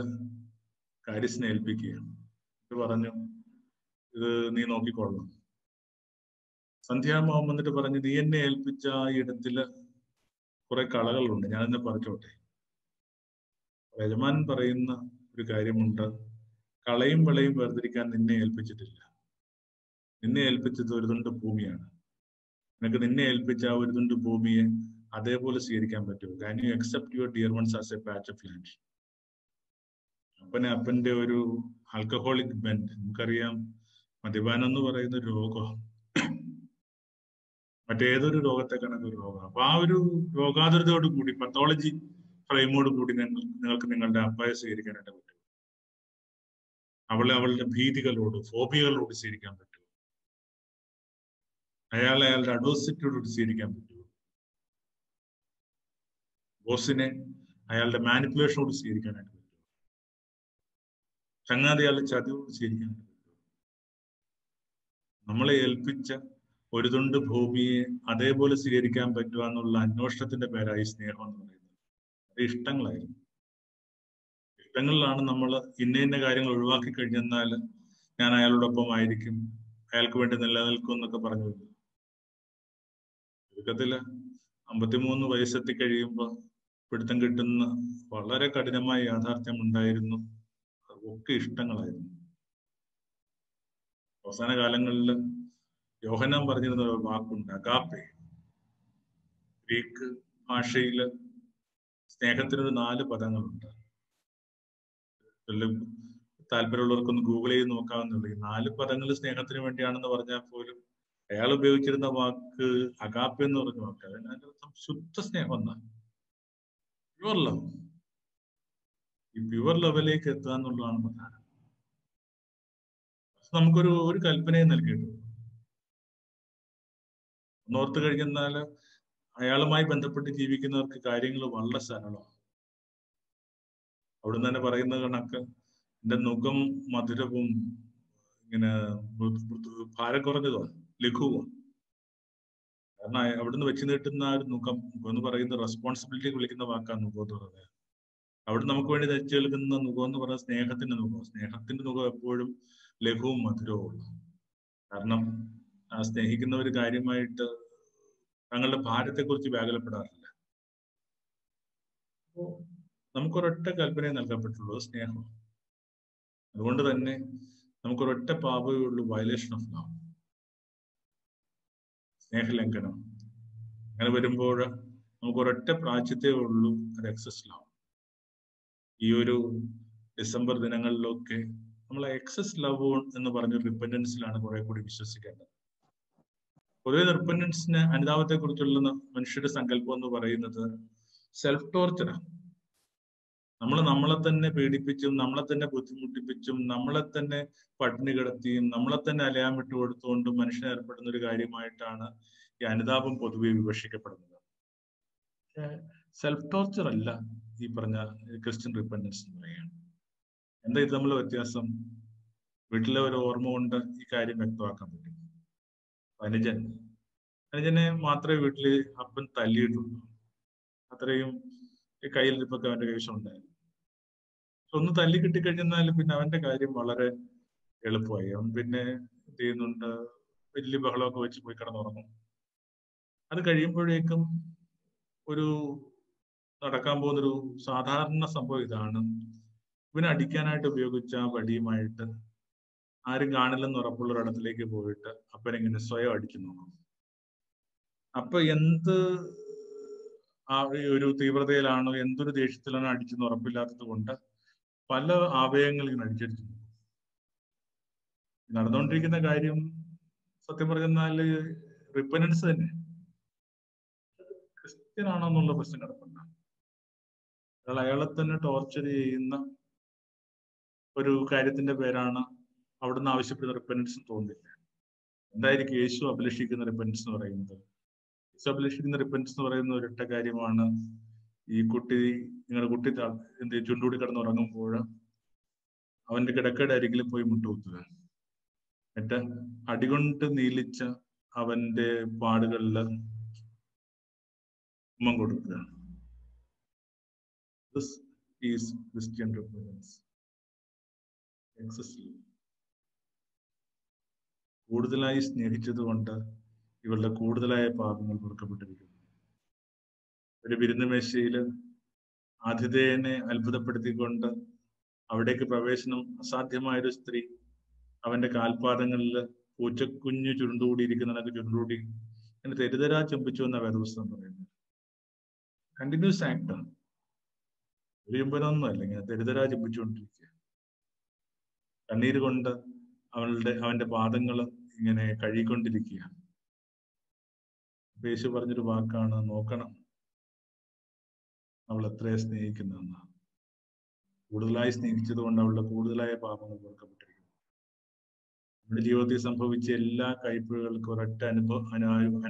കാര്യസ്ഥനെ ഏൽപ്പിക്കുകയാണ് എന്നിട്ട് പറഞ്ഞു ഇത് നീ നോക്കിക്കൊള്ളണം. സന്ധ്യാമാവൻ വന്നിട്ട് പറഞ്ഞു നീ എന്നെ ഏൽപ്പിച്ച ആ ഇടത്തിൽ കുറെ കളകളുണ്ട്. ഞാൻ എന്നെ പറിച്ചോട്ടെ. യജമാൻ പറയുന്ന ഒരു കാര്യമുണ്ട്. കളയും വിളയും വേർതിരിക്കാൻ നിന്നെ ഏൽപ്പിച്ചിട്ടില്ല. നിന്നെ ഏൽപ്പിച്ചത് ഒരു തുണ്ട് ഭൂമിയാണ്. നിനക്ക് നിന്നെ ഏൽപ്പിച്ച ആ ഒരു തുണ്ട് ഭൂമിയെ അതേപോലെ സ്വീകരിക്കാൻ പറ്റുമോ can you accept your dear ones as a patch of land അപ്പനെ അപ്പന്റെ ഒരു ആൽക്കഹോളിക് ബെൻഡ് നമുക്കറിയാം. മദ്യപാനം എന്ന് പറയുന്ന രോഗം. മറ്റേതൊരു രോഗത്തെ കണക്ക് രോഗം. അപ്പൊ ആ ഒരു രോഗാതുരതയോട് കൂടി പത്തോളജി ഫ്രെയിമോട് കൂടി നിങ്ങൾ നിങ്ങൾക്ക് നിങ്ങളുടെ അപ്പായെ സ്വീകരിക്കാനായിട്ട് പറ്റും. അവളെ അവളുടെ ഭീതികളോട് ഫോബിയകളോട് സ്വീകരിക്കാൻ പറ്റും. അയാളെ അയാളുടെ അഡോസിറ്റിയോട് സ്വീകരിക്കാൻ പറ്റുമോ ബോസിനെ അയാളുടെ മാനിപ്പുലേഷനോട് സ്വീകരിക്കാനായിട്ട് പറ്റും. ചങ്ങാതി അയാളുടെ ചതിയോട് സ്വീകരിക്കാനായിട്ട് നമ്മളെ ഏൽപ്പിച്ച ഒരു തുണ്ട് ഭൂമിയെ അതേപോലെ സ്വീകരിക്കാൻ പറ്റുക എന്നുള്ള അന്വേഷണത്തിന്റെ പേരായി സ്നേഹം എന്ന് പറയുന്നത് അത് ഇഷ്ടങ്ങളായിരുന്നു. ഇഷ്ടങ്ങളിലാണ് നമ്മൾ ഇന്ന ഇന്ന കാര്യങ്ങൾ ഒഴിവാക്കി കഴിഞ്ഞെന്നാൽ ഞാൻ അയാളോടൊപ്പം ആയിരിക്കും അയാൾക്ക് വേണ്ടി നിലനിൽക്കും എന്നൊക്കെ പറഞ്ഞു ചുരുക്കത്തിൽ അമ്പത്തിമൂന്ന് വയസ്സെത്തി കഴിയുമ്പോൾ പിടുത്തം കിട്ടുന്ന വളരെ കഠിനമായ യാഥാർത്ഥ്യം ഉണ്ടായിരുന്നു ഒക്കെ ഇഷ്ടങ്ങളായിരുന്നു. അവസാന കാലങ്ങളിൽ യോഹനാൻ പറഞ്ഞിരുന്ന വാക്കുണ്ട് അഗാപ്പെ. ഗ്രീക്ക് ഭാഷയിൽ സ്നേഹത്തിനൊരു നാല് പദങ്ങളുണ്ട്. താല്പര്യമുള്ളവർക്കൊന്ന് ഗൂഗിൾ ചെയ്ത് നോക്കാവുന്നുള്ളൂ ഈ നാല് പദങ്ങൾ സ്നേഹത്തിന് വേണ്ടിയാണെന്ന് പറഞ്ഞാൽ പോലും അയാൾ ഉപയോഗിച്ചിരുന്ന വാക്ക് അഗാപ്പ് എന്ന് പറഞ്ഞ വാക്ക് അതിന്റെ ശുദ്ധ സ്നേഹം എന്നാണ്. പ്യുവർ ലവ് ഈ പ്യുവർ ലെവലിലേക്ക് എത്തുക എന്നുള്ളതാണ് പ്രധാനം. നമുക്കൊരു ഒരു കൽപ്പനയും നൽകിയിട്ടുണ്ട്. ഒന്നോർത്ത് കഴിഞ്ഞാൽ അയാളുമായി ബന്ധപ്പെട്ട് ജീവിക്കുന്നവർക്ക് കാര്യങ്ങൾ വളരെ സരളമാണ്. അവിടുന്ന് തന്നെ പറയുന്ന കണക്ക് എന്റെ മുഖം മധുരവും ഇങ്ങനെ ഭാരം കുറഞ്ഞതുമാണ് ലഘുവാണ് കാരണം അവിടുന്ന് വെച്ച് നീട്ടുന്ന ആ ഒരു മുഖം എന്ന് പറയുന്ന റെസ്പോൺസിബിലിറ്റി വിളിക്കുന്ന വാക്കാണ് മുഖം എന്ന് പറയുന്നത്. അവിടെ നമുക്ക് വേണ്ടി ധരിച്ചു കേൾക്കുന്ന മുഖം എന്ന് പറയുന്നത് സ്നേഹത്തിന്റെ മുഖം സ്നേഹത്തിന്റെ മുഖം എപ്പോഴും ലഘുവും മധുരവും കാരണം ആ സ്നേഹിക്കുന്നവർ കാര്യമായിട്ട് തങ്ങളുടെ ഭാരത്തെക്കുറിച്ച് വ്യാകുലപ്പെടാറില്ല. അപ്പോ നമുക്കൊരൊറ്റ കൽപ്പനയെ നൽകപ്പെട്ടുള്ളൂ സ്നേഹം അതുകൊണ്ട് തന്നെ നമുക്കൊരൊറ്റ പാപമേ ഉള്ളൂ വയലേഷൻ ഓഫ് ലവ് സ്നേഹലംഘനം. അങ്ങനെ വരുമ്പോൾ നമുക്ക് ഒരൊറ്റ പ്രാച്യത്തേ ഉള്ളൂ അത് എക്സസ് ഈ ഒരു ഡിസംബർ ദിനങ്ങളിലൊക്കെ നമ്മൾ എക്സസ് ലവ് എന്ന് പറഞ്ഞ റിപ്പൻഡൻസിലാണ് കുറെ കൂടി വിശ്വസിക്കേണ്ടത്. പൊതുവെ റിപ്പൻഡൻസിന് അനുതാപത്തെ കുറിച്ചുള്ള മനുഷ്യരുടെ സങ്കല്പം എന്ന് പറയുന്നത് സെൽഫ് ടോർച്ചറാണ് നമ്മൾ നമ്മളെ തന്നെ പീഡിപ്പിച്ചും നമ്മളെ തന്നെ ബുദ്ധിമുട്ടിപ്പിച്ചും നമ്മളെ തന്നെ പട്ടിണി കിടത്തിയും നമ്മളെ തന്നെ അലയാൻ വിട്ടുകൊടുത്തുകൊണ്ടും മനുഷ്യൻ ഏർപ്പെടുന്ന ഒരു കാര്യമായിട്ടാണ് ഈ അനുതാപം പൊതുവെ വിവക്ഷിക്കപ്പെടുന്നത്. സെൽഫ് ടോർച്ചർ അല്ല ഈ പറഞ്ഞ ക്രിസ്ത്യൻ റിപ്പൻഡൻസ് എന്ന് പറയുകയാണ് എന്താ ഇത് തമ്മിലുള്ള വ്യത്യാസം? വീട്ടിലെ ഒരു ഓർമ്മ കൊണ്ട് ഈ കാര്യം വ്യക്തമാക്കാൻ പറ്റും. അനുജൻ. അനുജനെ മാത്രമേ വീട്ടിൽ അപ്പൻ തല്ലിയിട്ടുള്ളൂ. അത്രയും കയ്യിലിരിപ്പൊക്കെ അവന്റെ വേഷം ഉണ്ടായിരുന്നു. ഒന്ന് തല്ലി കിട്ടിക്കഴിഞ്ഞാൽ പിന്നെ അവന്റെ കാര്യം വളരെ എളുപ്പമായി. അവൻ പിന്നെ എന്ത് ചെയ്യുന്നുണ്ട്? വലിയ ബഹളമൊക്കെ വെച്ച് പോയി കിടന്നുറങ്ങും. അത് കഴിയുമ്പോഴേക്കും ഒരു നടക്കാൻ പോകുന്നൊരു സാധാരണ സംഭവം ഇതാണ്. ഇവനെ അടിക്കാനായിട്ട് ഉപയോഗിച്ച വടിയുമായിട്ട് ആരും കാണില്ലെന്ന് ഉറപ്പുള്ള ഒരിടത്തിലേക്ക് പോയിട്ട് അപ്പനെങ്ങനെ സ്വയം അടിക്കുന്നു. അപ്പൊ എന്ത് ആ ഒരു തീവ്രതയിലാണോ എന്തൊരു ദേഷ്യത്തിലാണോ അടിച്ചെന്ന് ഉറപ്പില്ലാത്തത് കൊണ്ട് പല ആവയങ്ങൾ ഇങ്ങനെ അടിച്ചടിച്ചു നടന്നുകൊണ്ടിരിക്കുന്ന കാര്യം സത്യം പറഞ്ഞാൽ റിപ്പനൻസ് തന്നെ. ക്രിസ്ത്യൻ ആണോ എന്നുള്ള പ്രശ്നം കിടപ്പുണ്ട്. അയാൾ അയാളെ തന്നെ ടോർച്ചർ ചെയ്യുന്ന ഒരു കാര്യത്തിന്റെ പേരാണ് അവിടുന്ന് ആവശ്യപ്പെടുന്ന റിപ്പനൻസ് തോന്നില്ല എന്തായിരിക്കും യേശു അഭിലഷിക്കുന്ന റിപ്പനൻസ് എന്ന് പറയുന്നത് യേശു അഭിലഷിക്കുന്ന റിപ്പൻസ് എന്ന് പറയുന്ന ഒരൊറ്റ കാര്യമാണ്. ഈ കുട്ടി നിങ്ങളുടെ കുട്ടി എന്ത് ചുണ്ടൂടി കിടന്ന് ഉറങ്ങുമ്പോൾ അവന്റെ കിടക്കയുടെ അരികിൽ പോയി മുട്ടുകുത്തുക. എന്നിട്ട് അടികൊണ്ട് നീലിച്ച അവന്റെ പാടുകളിൽ ഉമ്മം കൊടുക്കുക. കൂടുതലായി സ്നേഹിച്ചതുകൊണ്ട് ഇവരുടെ കൂടുതലായ പാപങ്ങൾ പൊറുക്കപ്പെട്ടിരിക്കുന്നു ഒരു വിരുന്നുമേശയിൽ ആതിഥേയനെ അത്ഭുതപ്പെടുത്തിക്കൊണ്ട് അവിടേക്ക് പ്രവേശനം അസാധ്യമായ ഒരു സ്ത്രീ അവന്റെ കാൽപാദങ്ങളിൽ പൂച്ചക്കുഞ്ഞു ചുരുണ്ടുകൂടിയിരിക്കുന്നതൊക്കെ ചുരുണ്ടുകൂടി എന്നെ തെരുതരാ ചെമ്പിച്ചു എന്ന വേദപുസ്തകം പറയുന്നത്. കണ്ടിന്യൂസ് ആക്ടാണ് ഒരു ചുംബനൊന്നും അല്ല ഇങ്ങനെ തെരുതരാ ചുംബിച്ചുകൊണ്ടിരിക്കുക. കണ്ണീര് കൊണ്ട് അവളുടെ അവന്റെ പാദങ്ങൾ ഇങ്ങനെ കഴുകിക്കൊണ്ടിരിക്കുകയാണ് യേശു പറഞ്ഞൊരു വാക്കാണ് നോക്കണം അവൾ എത്രയെ സ്നേഹിക്കുന്നതെന്ന്. കൂടുതലായി സ്നേഹിച്ചത് കൊണ്ട് അവളുടെ കൂടുതലായ പാപങ്ങൾ കൊടുക്കപ്പെട്ടിരിക്കുന്നു നമ്മുടെ ജീവിതത്തിൽ സംഭവിച്ച എല്ലാ കയ്പുകൾക്കും ഒരൊറ്റ അനുഭവ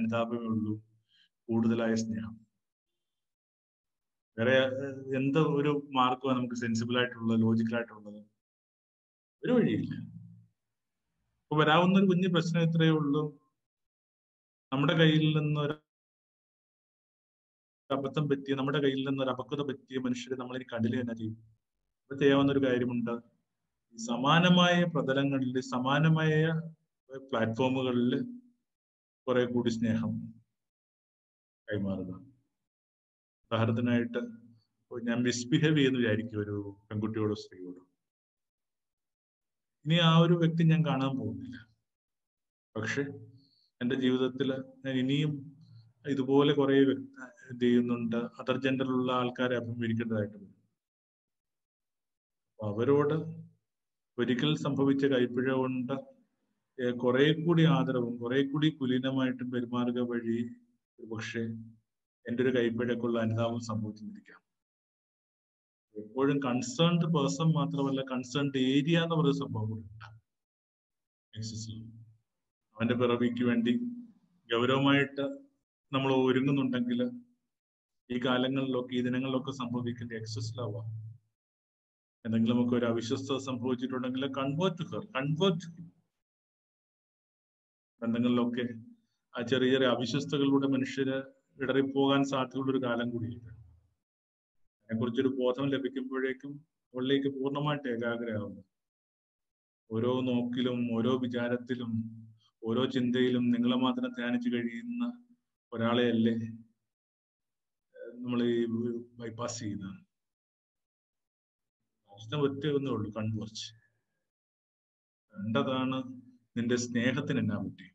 അനുതാപമേ ഉള്ളൂ കൂടുതലായ സ്നേഹം. വേറെ എന്ത് ഒരു മാർക്കോ നമുക്ക് സെൻസിബിൾ ആയിട്ടുള്ളത് ലോജിക്കൽ ആയിട്ടുള്ളത്? ഒരു വഴിയില്ല. അപ്പൊ വരാവുന്ന ഒരു കുഞ്ഞു പ്രശ്നം ഇത്രയേ ഉള്ളൂ. നമ്മുടെ കയ്യിൽ നിന്ന് ഒരു അബദ്ധം പറ്റിയ നമ്മുടെ കയ്യിൽ നിന്ന് ഒരു അപക്വത പറ്റിയ മനുഷ്യരെ നമ്മൾ ഇനി കണ്ടില്ല തന്നെ ചെയ്യും? അപ്പൊ ചെയ്യാവുന്ന ഒരു കാര്യമുണ്ട്. സമാനമായ പ്രതലങ്ങളിൽ സമാനമായ പ്ലാറ്റ്ഫോമുകളിൽ കുറെ കൂടി സ്നേഹം കൈമാറുക. ഉദാഹരണത്തിനായിട്ട് ഞാൻ മിസ്ബിഹേവ് ചെയ്യുന്നു വിചാരിക്കും ഒരു പെൺകുട്ടിയോടോ സ്ത്രീയോടോ. ഇനി ആ ഒരു വ്യക്തി ഞാൻ കാണാൻ പോകുന്നില്ല. പക്ഷെ എന്റെ ജീവിതത്തിൽ ഞാൻ ഇനിയും ഇതുപോലെ കുറെ ഇത് ചെയ്യുന്നുണ്ട് അതർ ജെൻഡറിലുള്ള ആൾക്കാരെ അഭിമുഖീകരിക്കേണ്ടതായിട്ടുണ്ട്. അവരോട് ഒരിക്കൽ സംഭവിച്ച കൈപ്പിഴ കൊണ്ട് കുറെ കൂടി ആദരവും കുറെ കൂടി കുലീനമായിട്ടും പെരുമാറുക വഴി പക്ഷേ എന്റെ ഒരു കൈപ്പിഴക്കുള്ള അനുതാപം സംഭവിച്ചിരിക്കാം. എപ്പോഴും കൺസേൺഡ് പേഴ്സൺ മാത്രമല്ല കൺസേൺഡ് ഏരിയ എന്ന് പറയുന്ന സംഭവം കൂടി ഉണ്ട്. എക്സസിൽ അവന്റെ പിറവിക്ക് വേണ്ടി ഗൗരവമായിട്ട് നമ്മൾ ഒരുങ്ങുന്നുണ്ടെങ്കിൽ ഈ കാലങ്ങളിലൊക്കെ ഈ ദിനങ്ങളിലൊക്കെ സംഭവിക്കുന്ന എക്സസ് ലവ് എന്തെങ്കിലും ഒക്കെ ഒരു അവിശ്വസ്ത സംഭവിച്ചിട്ടുണ്ടെങ്കിൽ കൺവേർട്ട് ഹർ കൺവേർട്ട് ബന്ധങ്ങളിലൊക്കെ ആ ചെറിയ ചെറിയ അവിശ്വസ്തകളിലൂടെ മനുഷ്യര് ഇടറിപ്പോകാൻ സാധ്യതയുള്ള ഒരു കാലം കൂടിയാണ് അതിനെക്കുറിച്ചൊരു ബോധം ലഭിക്കുമ്പോഴേക്കും അവളിലേക്ക് പൂർണമായിട്ട് ഏകാഗ്രയാവുന്നു. ഓരോ നോക്കിലും ഓരോ വിചാരത്തിലും ഓരോ ചിന്തയിലും നിങ്ങളെ മാത്രം ധ്യാനിച്ചു കഴിയുന്ന ഒരാളെയല്ലേ നമ്മൾ ഈ ബൈപ്പാസ് ചെയ്യുന്നത്? പ്രശ്നം ഒറ്റ ഒന്നേ ഉള്ളൂ കൺവേർച്ച് രണ്ടതാണ് നിന്റെ സ്നേഹത്തിന് എന്നാ പറ്റി?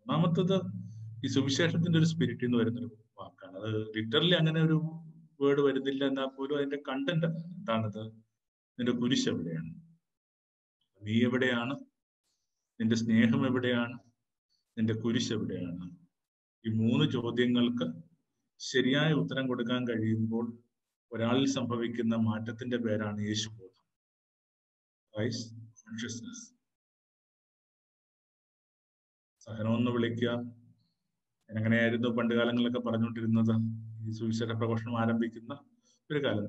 ഒന്നാമത്തത് ഈ സുവിശേഷത്തിന്റെ ഒരു സ്പിരിറ്റ് എന്ന് വരുന്നൊരു വാക്കാണ്. അത് ലിറ്ററലി അങ്ങനെ ഒരു വേർഡ് വരുന്നില്ല എന്നാൽ പോലും അതിന്റെ കണ്ടന്റ് എന്താണത്? നിന്റെ കുരിശ് എവിടെയാണ്? നീ എവിടെയാണ്? നിന്റെ സ്നേഹം എവിടെയാണ്? നിന്റെ കുരിശ് എവിടെയാണ്? ഈ മൂന്ന് ചോദ്യങ്ങൾക്ക് ശരിയായ ഉത്തരം കൊടുക്കാൻ കഴിയുമ്പോൾ ഒരാളിൽ സംഭവിക്കുന്ന മാറ്റത്തിന്റെ പേരാണ് യേശുബോധം. കോൺഷ്യസ്നസ് ഒന്ന് വിളിക്കുക. എങ്ങനെയായിരുന്നു പണ്ട് കാലങ്ങളിലൊക്കെ പറഞ്ഞുകൊണ്ടിരുന്നത്. ഈ സുവിശേഷ പ്രഘോഷണം ആരംഭിക്കുന്ന ഒരു കാലം.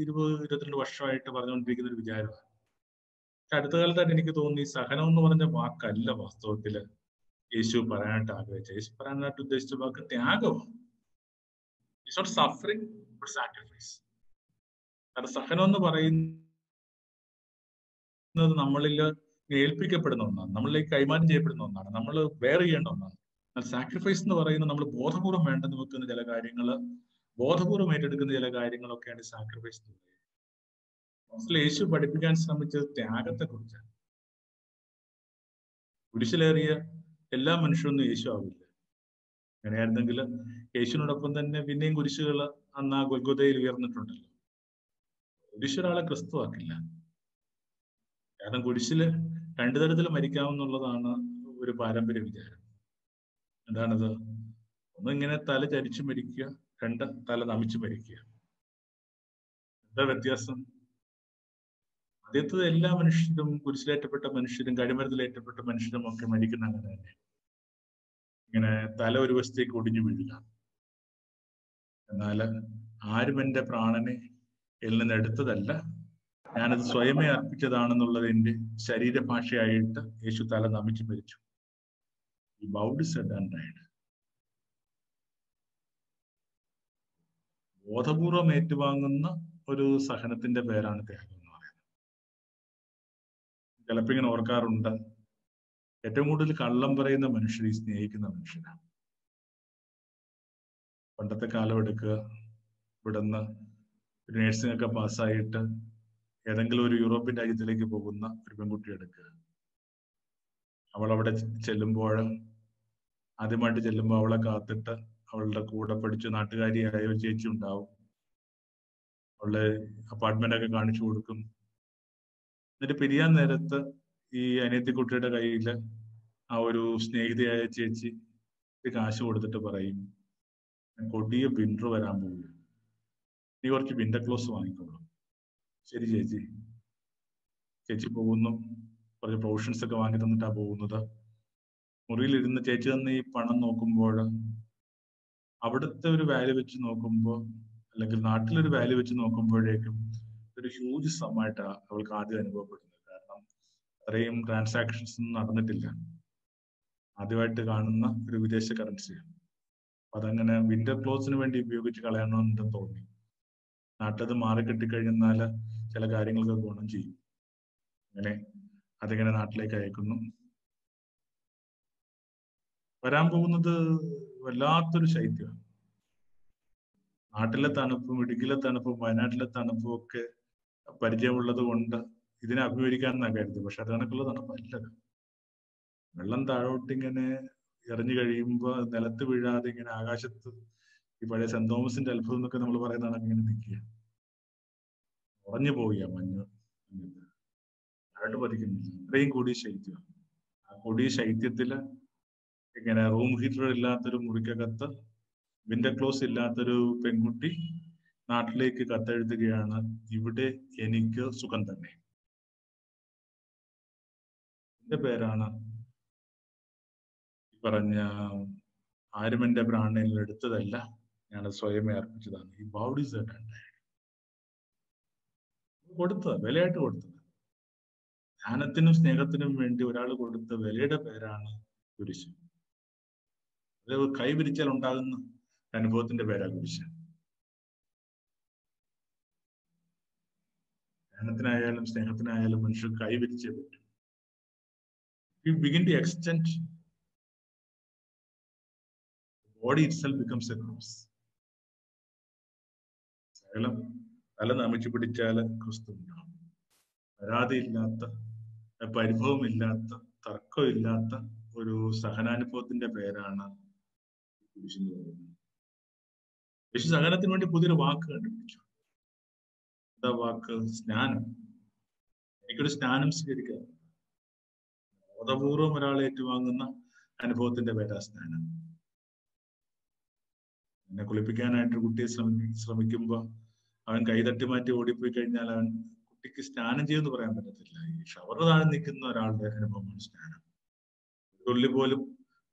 ഇരുപത് ഇരുപത്തിരണ്ട് വർഷമായിട്ട് പറഞ്ഞുകൊണ്ടിരിക്കുന്ന ഒരു വിചാരമാണ്. അടുത്ത കാലത്തായിട്ട് എനിക്ക് തോന്നി ഈ സഹനം എന്ന് പറഞ്ഞ വാക്കല്ല വാസ്തവത്തിൽ യേശു പറയാനായിട്ട് ആഗ്രഹിച്ച യേശു പറയാനായിട്ട് ഉദ്ദേശിച്ച വാക്ക് ത്യാഗമാണ്. നോട്ട് സഫറിങ് സാക്രിഫൈസ് കാരണം സഹനം എന്ന് പറയുന്നത് നമ്മളിൽ ഏൽപ്പിക്കപ്പെടുന്ന ഒന്നാണ്. നമ്മളിലേക്ക് കൈമാറ്റം ചെയ്യപ്പെടുന്ന ഒന്നാണ്. നമ്മൾ വെയർ ചെയ്യേണ്ട ഒന്നാണ്. എന്നാൽ സാക്രിഫൈസ് എന്ന് പറയുന്നത് നമ്മൾ ബോധപൂർവം വേണ്ടെന്ന് വെക്കുന്ന ചില കാര്യങ്ങൾ ബോധപൂർവം ഏറ്റെടുക്കുന്ന ചില കാര്യങ്ങളൊക്കെയാണ് സാക്രിഫൈസ് എന്ന് പറയുന്നത്. അപ്പോസ്തലൻ യേശു പഠിപ്പിക്കാൻ ശ്രമിച്ചത് ത്യാഗത്തെ കുറിച്ചാണ്. കുരിശിലേറിയ എല്ലാ മനുഷ്യരൊന്നും യേശു ആവില്ല. അങ്ങനെയായിരുന്നെങ്കിൽ യേശുവിനോടൊപ്പം തന്നെ പിന്നെയും കുരിശുകൾ അന്ന് ആ ഗൊൽഗുതയിൽ ഉയർന്നിട്ടുണ്ടല്ലോ. കുരിശൊരാളെ ക്രിസ്തു ആക്കില്ല കാരണം കുരിശിൽ രണ്ടു തരത്തിൽ മരിക്കാമെന്നുള്ളതാണ് ഒരു പാരമ്പര്യ വിചാരം. എന്താണത്? ഒന്ന് ഇങ്ങനെ തല ചരിച്ചു മരിക്കുക രണ്ട് തല നമിച്ചു മരിക്കുക. എന്താ വ്യത്യാസം? ആദ്യത്തത് എല്ലാ മനുഷ്യരും കുരിശിലേറ്റപ്പെട്ട മനുഷ്യരും കഴിമരത്തിലേറ്റപ്പെട്ട മനുഷ്യരും ഒക്കെ മരിക്കുന്ന അങ്ങനെ തന്നെ ഇങ്ങനെ തല ഒരു വശത്തേക്ക് ഒടിഞ്ഞു വീഴുക. എന്നാൽ ആരും എന്റെ പ്രാണനെ എന്നിൽ നിന്ന് എടുത്തതല്ല. ഞാനത് സ്വയമേ അർപ്പിച്ചതാണെന്നുള്ളത് എന്റെ ശരീരഭാഷയായിട്ട് യേശു തല നമിച്ചു മരിച്ചു. ഈ ബോധപൂർവം ഏറ്റുവാങ്ങുന്ന ഒരു സഹനത്തിന്റെ പേരാണ് ത്യാഗം. എന്ന് പറയുന്നത് ചിലപ്പോ ഇങ്ങനെ ഓർക്കാറുണ്ട്. ഏറ്റവും കൂടുതൽ കള്ളം പറയുന്ന മനുഷ്യർ ഈ സ്നേഹിക്കുന്ന മനുഷ്യനാണ്. പണ്ടത്തെ കാലം എടുക്കുക. ഇവിടുന്ന് നേഴ്സിംഗ് ഒക്കെ പാസ്സായിട്ട് ഏതെങ്കിലും ഒരു യൂറോപ്യൻ രാജ്യത്തിലേക്ക് പോകുന്ന ഒരു പെൺകുട്ടി എടുക്കുക. അവൾ അവിടെ ചെല്ലുമ്പോൾ ആദ്യമായിട്ട് ചെല്ലുമ്പോൾ അവളെ കാത്തിട്ട് അവളുടെ കൂടെ പഠിച്ച നാട്ടുകാരിയായ ഒരു ചേച്ചി ഉണ്ടാവും. അവളെ അപ്പാർട്ട്മെന്റ് ഒക്കെ കാണിച്ചു കൊടുക്കും. എന്നിട്ട് പിരിയാൻ നേരത്ത് ഈ അനിയത്തിക്കുട്ടിയുടെ കയ്യിൽ ആ ഒരു സ്നേഹിതയായ ചേച്ചി കാശ് കൊടുത്തിട്ട് പറയും കൊടിയ ബിൻഡർ വരാൻ പോകും നീ കുറച്ച് വിന്റർ ക്ലോസ് വാങ്ങിക്കോളൂ. ശരി ചേച്ചി. ചേച്ചി പോകുന്നു. കുറച്ച് പ്രൊവിഷൻസ് ഒക്കെ വാങ്ങി തന്നിട്ടാ പോകുന്നത്. മുറിയിലിരുന്ന് ചേച്ചി തന്നെ ഈ പണം നോക്കുമ്പോൾ അവിടുത്തെ ഒരു വാല്യൂ വെച്ച് നോക്കുമ്പോൾ അല്ലെങ്കിൽ നാട്ടിലൊരു വാല്യൂ വെച്ച് നോക്കുമ്പോഴേക്കും ഒരു ഹ്യൂജ് സമ്മായിട്ട് അവൾക്ക് ആദ്യം അനുഭവപ്പെടുന്നത്. കാരണം അത്രയും ട്രാൻസാക്ഷൻസ് ഒന്നും നടന്നിട്ടില്ല. ആദ്യമായിട്ട് കാണുന്ന ഒരു വിദേശ കറൻസിയാണ് അപ്പൊ അതങ്ങനെ വിന്റർ ക്ലോത്ത്സിന് വേണ്ടി ഉപയോഗിച്ച് കളയണമെന്ന് തോന്നി. നാട്ടത് മാറി കിട്ടിക്കഴിഞ്ഞാൽ ചില കാര്യങ്ങൾക്ക് ഗുണം ചെയ്യും. അങ്ങനെ അതിങ്ങനെ നാട്ടിലേക്ക് അയക്കുന്നു. വരാൻ പോകുന്നത് വല്ലാത്തൊരു ശൈത്യമാണ്. നാട്ടിലെ തണുപ്പും ഇടുക്കിയിലെ തണുപ്പും വയനാട്ടിലെ തണുപ്പും ഒക്കെ പരിചയമുള്ളത് കൊണ്ട് ഇതിനെ അഭിമുഖീകരിക്കാമെന്നാണ് കരുതി. പക്ഷെ അത് കണക്കുള്ള തണുപ്പല്ല വെള്ളം താഴോട്ട് ഇങ്ങനെ എറിഞ്ഞു കഴിയുമ്പോൾ നിലത്ത് വീഴാതെ ഇങ്ങനെ ആകാശത്ത് ഈ പഴയ സെന്റ് തോമസിന്റെ അത്ഭുതം എന്നൊക്കെ നമ്മൾ പറയുന്നതാണ് ഇങ്ങനെ നിൽക്കുക. ഉറഞ്ഞു പോവുക മഞ്ഞ്. താഴോട്ട് പതിക്കുന്നില്ല. ഇത്രയും കൂടി ശൈത്യം. ആ കൊടിയ ശൈത്യത്തിൽ ഇങ്ങനെ റൂം ഹീറ്റർ ഇല്ലാത്തൊരു മുറിക്കകത്ത് വിന്റർ ക്ലോസ് ഇല്ലാത്തൊരു പെൺകുട്ടി നാട്ടിലേക്ക് കത്തെഴുതുകയാണ് ഇവിടെ എനിക്ക് സുഖം തന്നെ. എന്റെ പേരാണ് പറഞ്ഞ ആരും എന്റെ പ്രാണനിൽ എടുത്തതല്ല ഞാൻ സ്വയമേ അർപ്പിച്ചതാണ്. ഈ ബൗഡീസ് കൊടുത്തത് വിലയായിട്ട് കൊടുത്തത്. ധ്യാനത്തിനും സ്നേഹത്തിനും വേണ്ടി ഒരാൾ കൊടുത്ത വിലയുടെ പേരാണ് കുരിശ് അത് കൈവിരിച്ചാൽ ഉണ്ടാകുന്ന അനുഭവത്തിന്റെ പേരാ കുരിശ് ധ്യാനത്തിനായാലും സ്നേഹത്തിനായാലും മനുഷ്യർ കൈവരിച്ചേ പറ്റും. You begin to extend body itself becomes a cross സകലം തല നമിച്ചു പിടിച്ചാൽ ക്രിസ്തു ഉണ്ടാവും. പരാതിയില്ലാത്ത പരിഭവമില്ലാത്ത തർക്കമില്ലാത്ത ഒരു സഹനാനുഭവത്തിന്റെ പേരാണ് കുരിശ് എന്ന് പറയുന്നത്. സഹനത്തിന് വേണ്ടി പുതിയൊരു വാക്ക് കണ്ടുപിടിച്ചു. എന്താ വാക്ക് സ്നാനം. എനിക്കൊരു സ്നാനം സ്വീകരിക്കുക ബോധപൂർവം ഒരാളെ ഏറ്റുവാങ്ങുന്ന അനുഭവത്തിന്റെ പേരാ സ്നാനം. എന്നെ കുളിപ്പിക്കാനായിട്ട് കുട്ടിയെ ശ്രമി ശ്രമിക്കുമ്പോ അവൻ കൈതട്ടി മാറ്റി ഓടിപ്പോയി കഴിഞ്ഞാൽ അവൻ കുട്ടിക്ക് സ്നാനം ചെയ്യുമെന്ന് പറയാൻ പറ്റത്തില്ല. ഈ ഷവർ താഴെ നിൽക്കുന്ന ഒരാളുടെ അനുഭവമാണ് സ്നാനം. തുള്ളി പോലും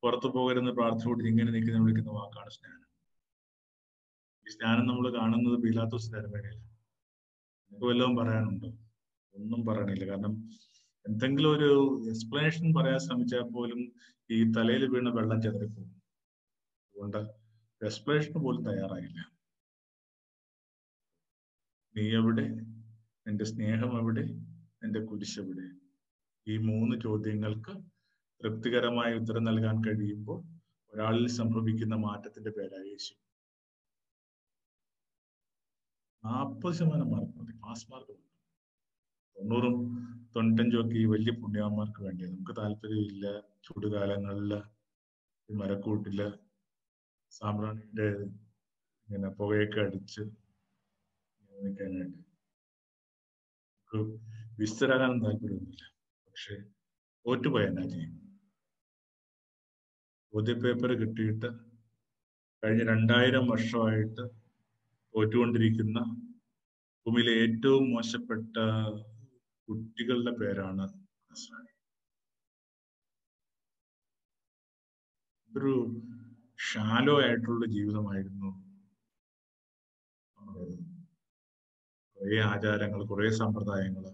പുറത്തു പോകരുതെന്ന് പ്രാർത്ഥനയോട് ഇങ്ങനെ നിൽക്കുന്ന വിളിക്കുന്ന വാക്കാണ് സ്നാനം. ഈ സ്നാനം നമ്മൾ കാണുന്നത് ബീലാത്തോസ് എനിക്ക് വല്ലതും പറയാനുണ്ടോ? ഒന്നും പറയണില്ല. കാരണം എന്തെങ്കിലും ഒരു എക്സ്പ്ലനേഷൻ പറയാൻ ശ്രമിച്ചാൽ പോലും ഈ തലയിൽ വീണ വെള്ളം ചെതറിപ്പോകും. അതുകൊണ്ട് എക്സ്പ്ലനേഷൻ പോലും തയ്യാറായില്ല. നീ എവിടെ? എന്റെ സ്നേഹം എവിടെ? എന്റെ കുരിശ് എവിടെ? ഈ മൂന്ന് ചോദ്യങ്ങൾക്ക് തൃപ്തികരമായ ഉത്തരം നൽകാൻ കഴിയുമ്പോൾ ഒരാളിൽ സംഭവിക്കുന്ന മാറ്റത്തിന്റെ പേരായ യേശു. നാൽപ്പത് ശതമാനം മാർക്ക് മതി. പാസ് മാർക്ക് മതി. തൊണ്ണൂറും തൊണ്ണൂറ്റഞ്ചും ഒക്കെ ഈ വലിയ പുണ്യവാന്മാർക്ക് വേണ്ടി നമുക്ക് താല്പര്യമില്ല. ചൂടുകാലങ്ങളിൽ മരക്കൂട്ടിൽ സാമ്പ്രാണിന്റെ ഇങ്ങനെ പുകയൊക്കെ അടിച്ച് നിൽക്കാനായിട്ട് നമുക്ക് വിസ്തരാകാനും താല്പര്യമൊന്നുമില്ല. പക്ഷെ തോറ്റുപോയ എന്നാ ചെയ്യും? ചോദ്യപേപ്പർ കിട്ടിയിട്ട് കഴിഞ്ഞ രണ്ടായിരം വർഷമായിട്ട് തോറ്റുകൊണ്ടിരിക്കുന്ന ഭൂമിയിലെ ഏറ്റവും മോശപ്പെട്ട കുട്ടികളുടെ പേരാണ് ഒരു ഷാലോ ആയിട്ടുള്ള ജീവിതമായിരുന്നു. കുറേ ആചാരങ്ങൾ കുറെ സമ്പ്രദായങ്ങൾ.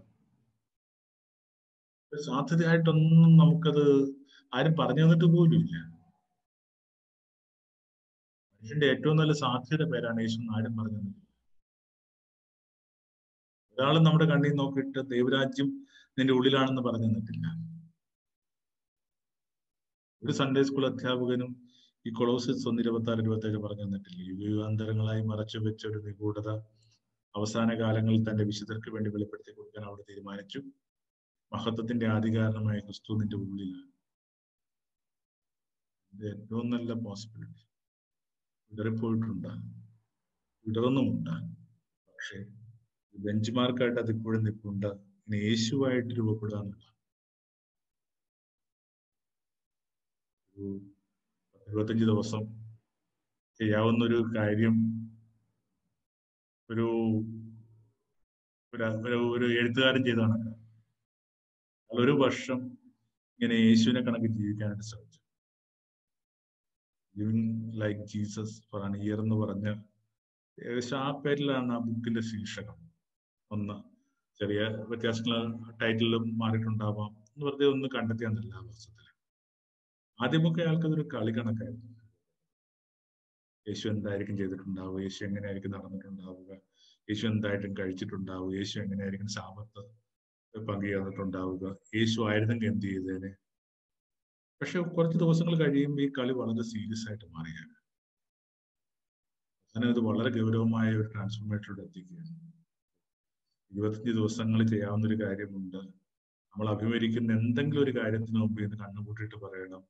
സാധ്യതയായിട്ടൊന്നും നമുക്കത് ആരും പറഞ്ഞു തന്നിട്ട് പോലും ഇല്ല മനുഷ്യന്റെ ഏറ്റവും നല്ല സാധ്യത പേരാണ് യേശു ആരും പറഞ്ഞത് ഒരാളും നമ്മുടെ കണ്ണിൽ നോക്കിയിട്ട് ദൈവരാജ്യം നിന്റെ ഉള്ളിലാണെന്ന് പറഞ്ഞു തന്നിട്ടില്ല. ഒരു സൺഡേ സ്കൂൾ അധ്യാപകനും ഈ കൊളോസിസ് ഒന്ന് ഇരുപത്തി ആറ് ഇരുപത്തി ഏഴ് പറഞ്ഞു തന്നിട്ടില്ല. യുഗാന്തരങ്ങളായി മറച്ചു വെച്ച ഒരു നിഗൂഢത അവസാന കാലങ്ങളിൽ തന്റെ വിശുദ്ധർക്ക് വേണ്ടി വെളിപ്പെടുത്തി കൊടുക്കാൻ അവിടെ തീരുമാനിച്ചു. മഹത്വത്തിന്റെ ആധികാരണമായ ക്രിസ്തു നിന്റെ ഉള്ളിലാണ്. ഏറ്റവും നല്ല പോസിബിലിറ്റി ഇടറിപ്പോയിട്ടുണ്ട് ഇടറൊന്നുമുണ്ട് പക്ഷേ ബെഞ്ച് മാർക്കായിട്ട് അത് ഇപ്പോഴും നിൽപ്പുണ്ട്. ഇനി യേശുവായിട്ട് രൂപപ്പെടുക ഒരു ഇരുപത്തഞ്ച് ദിവസം ചെയ്യാവുന്ന ഒരു കാര്യം ഒരു ഒരു എഴുത്തുകാരൻ ചെയ്ത ഒരു വർഷം ഇങ്ങനെ യേശുവിനെ കണക്ക് ജീവിക്കാനായിട്ട് ശ്രമിച്ചു. Living like Jesus for an year എന്ന് പറഞ്ഞ് ഏകദേശം ആ പേരിലാണ് ആ ബുക്കിന്റെ ശീർഷകം. ഒന്ന് ചെറിയ വ്യത്യാസങ്ങൾ ടൈറ്റിലും മാറിയിട്ടുണ്ടാവാം എന്ന് വെറുതെ ഒന്ന് കണ്ടെത്തിയാന്നല്ല ആ വർഷത്തിൽ ആദ്യമൊക്കെ അയാൾക്കതൊരു കളി കണക്കായിരുന്നു. യേശു എന്തായിരിക്കും ചെയ്തിട്ടുണ്ടാവുക? യേശു എങ്ങനെയായിരിക്കും നടന്നിട്ടുണ്ടാവുക? യേശു എന്തായിട്ടും കഴിച്ചിട്ടുണ്ടാവുക? യേശു എങ്ങനെയായിരിക്കും സാപത്ത് പങ്കുചേർന്നിട്ടുണ്ടാവുക യേശു ആയിരുന്നെങ്കിൽ എന്ത് ചെയ്തേനെ? പക്ഷെ കുറച്ച് ദിവസങ്ങൾ കഴിയുമ്പോൾ ഈ കളി വളരെ സീരിയസ് ആയിട്ട് മാറിയാണ് അങ്ങനെ ഇത് വളരെ ഗൗരവമായ ഒരു ട്രാൻസ്ഫോർമേഷനിലൂടെ എത്തിക്കുകയാണ്. ഇരുപത്തഞ്ച് ദിവസങ്ങൾ ചെയ്യാവുന്ന ഒരു കാര്യമുണ്ട്. നമ്മൾ അഭിമുഖിക്കുന്ന എന്തെങ്കിലും ഒരു കാര്യത്തിന് മുമ്പ് ഇന്ന് കണ്ണുകൂട്ടിയിട്ട് പറയണം.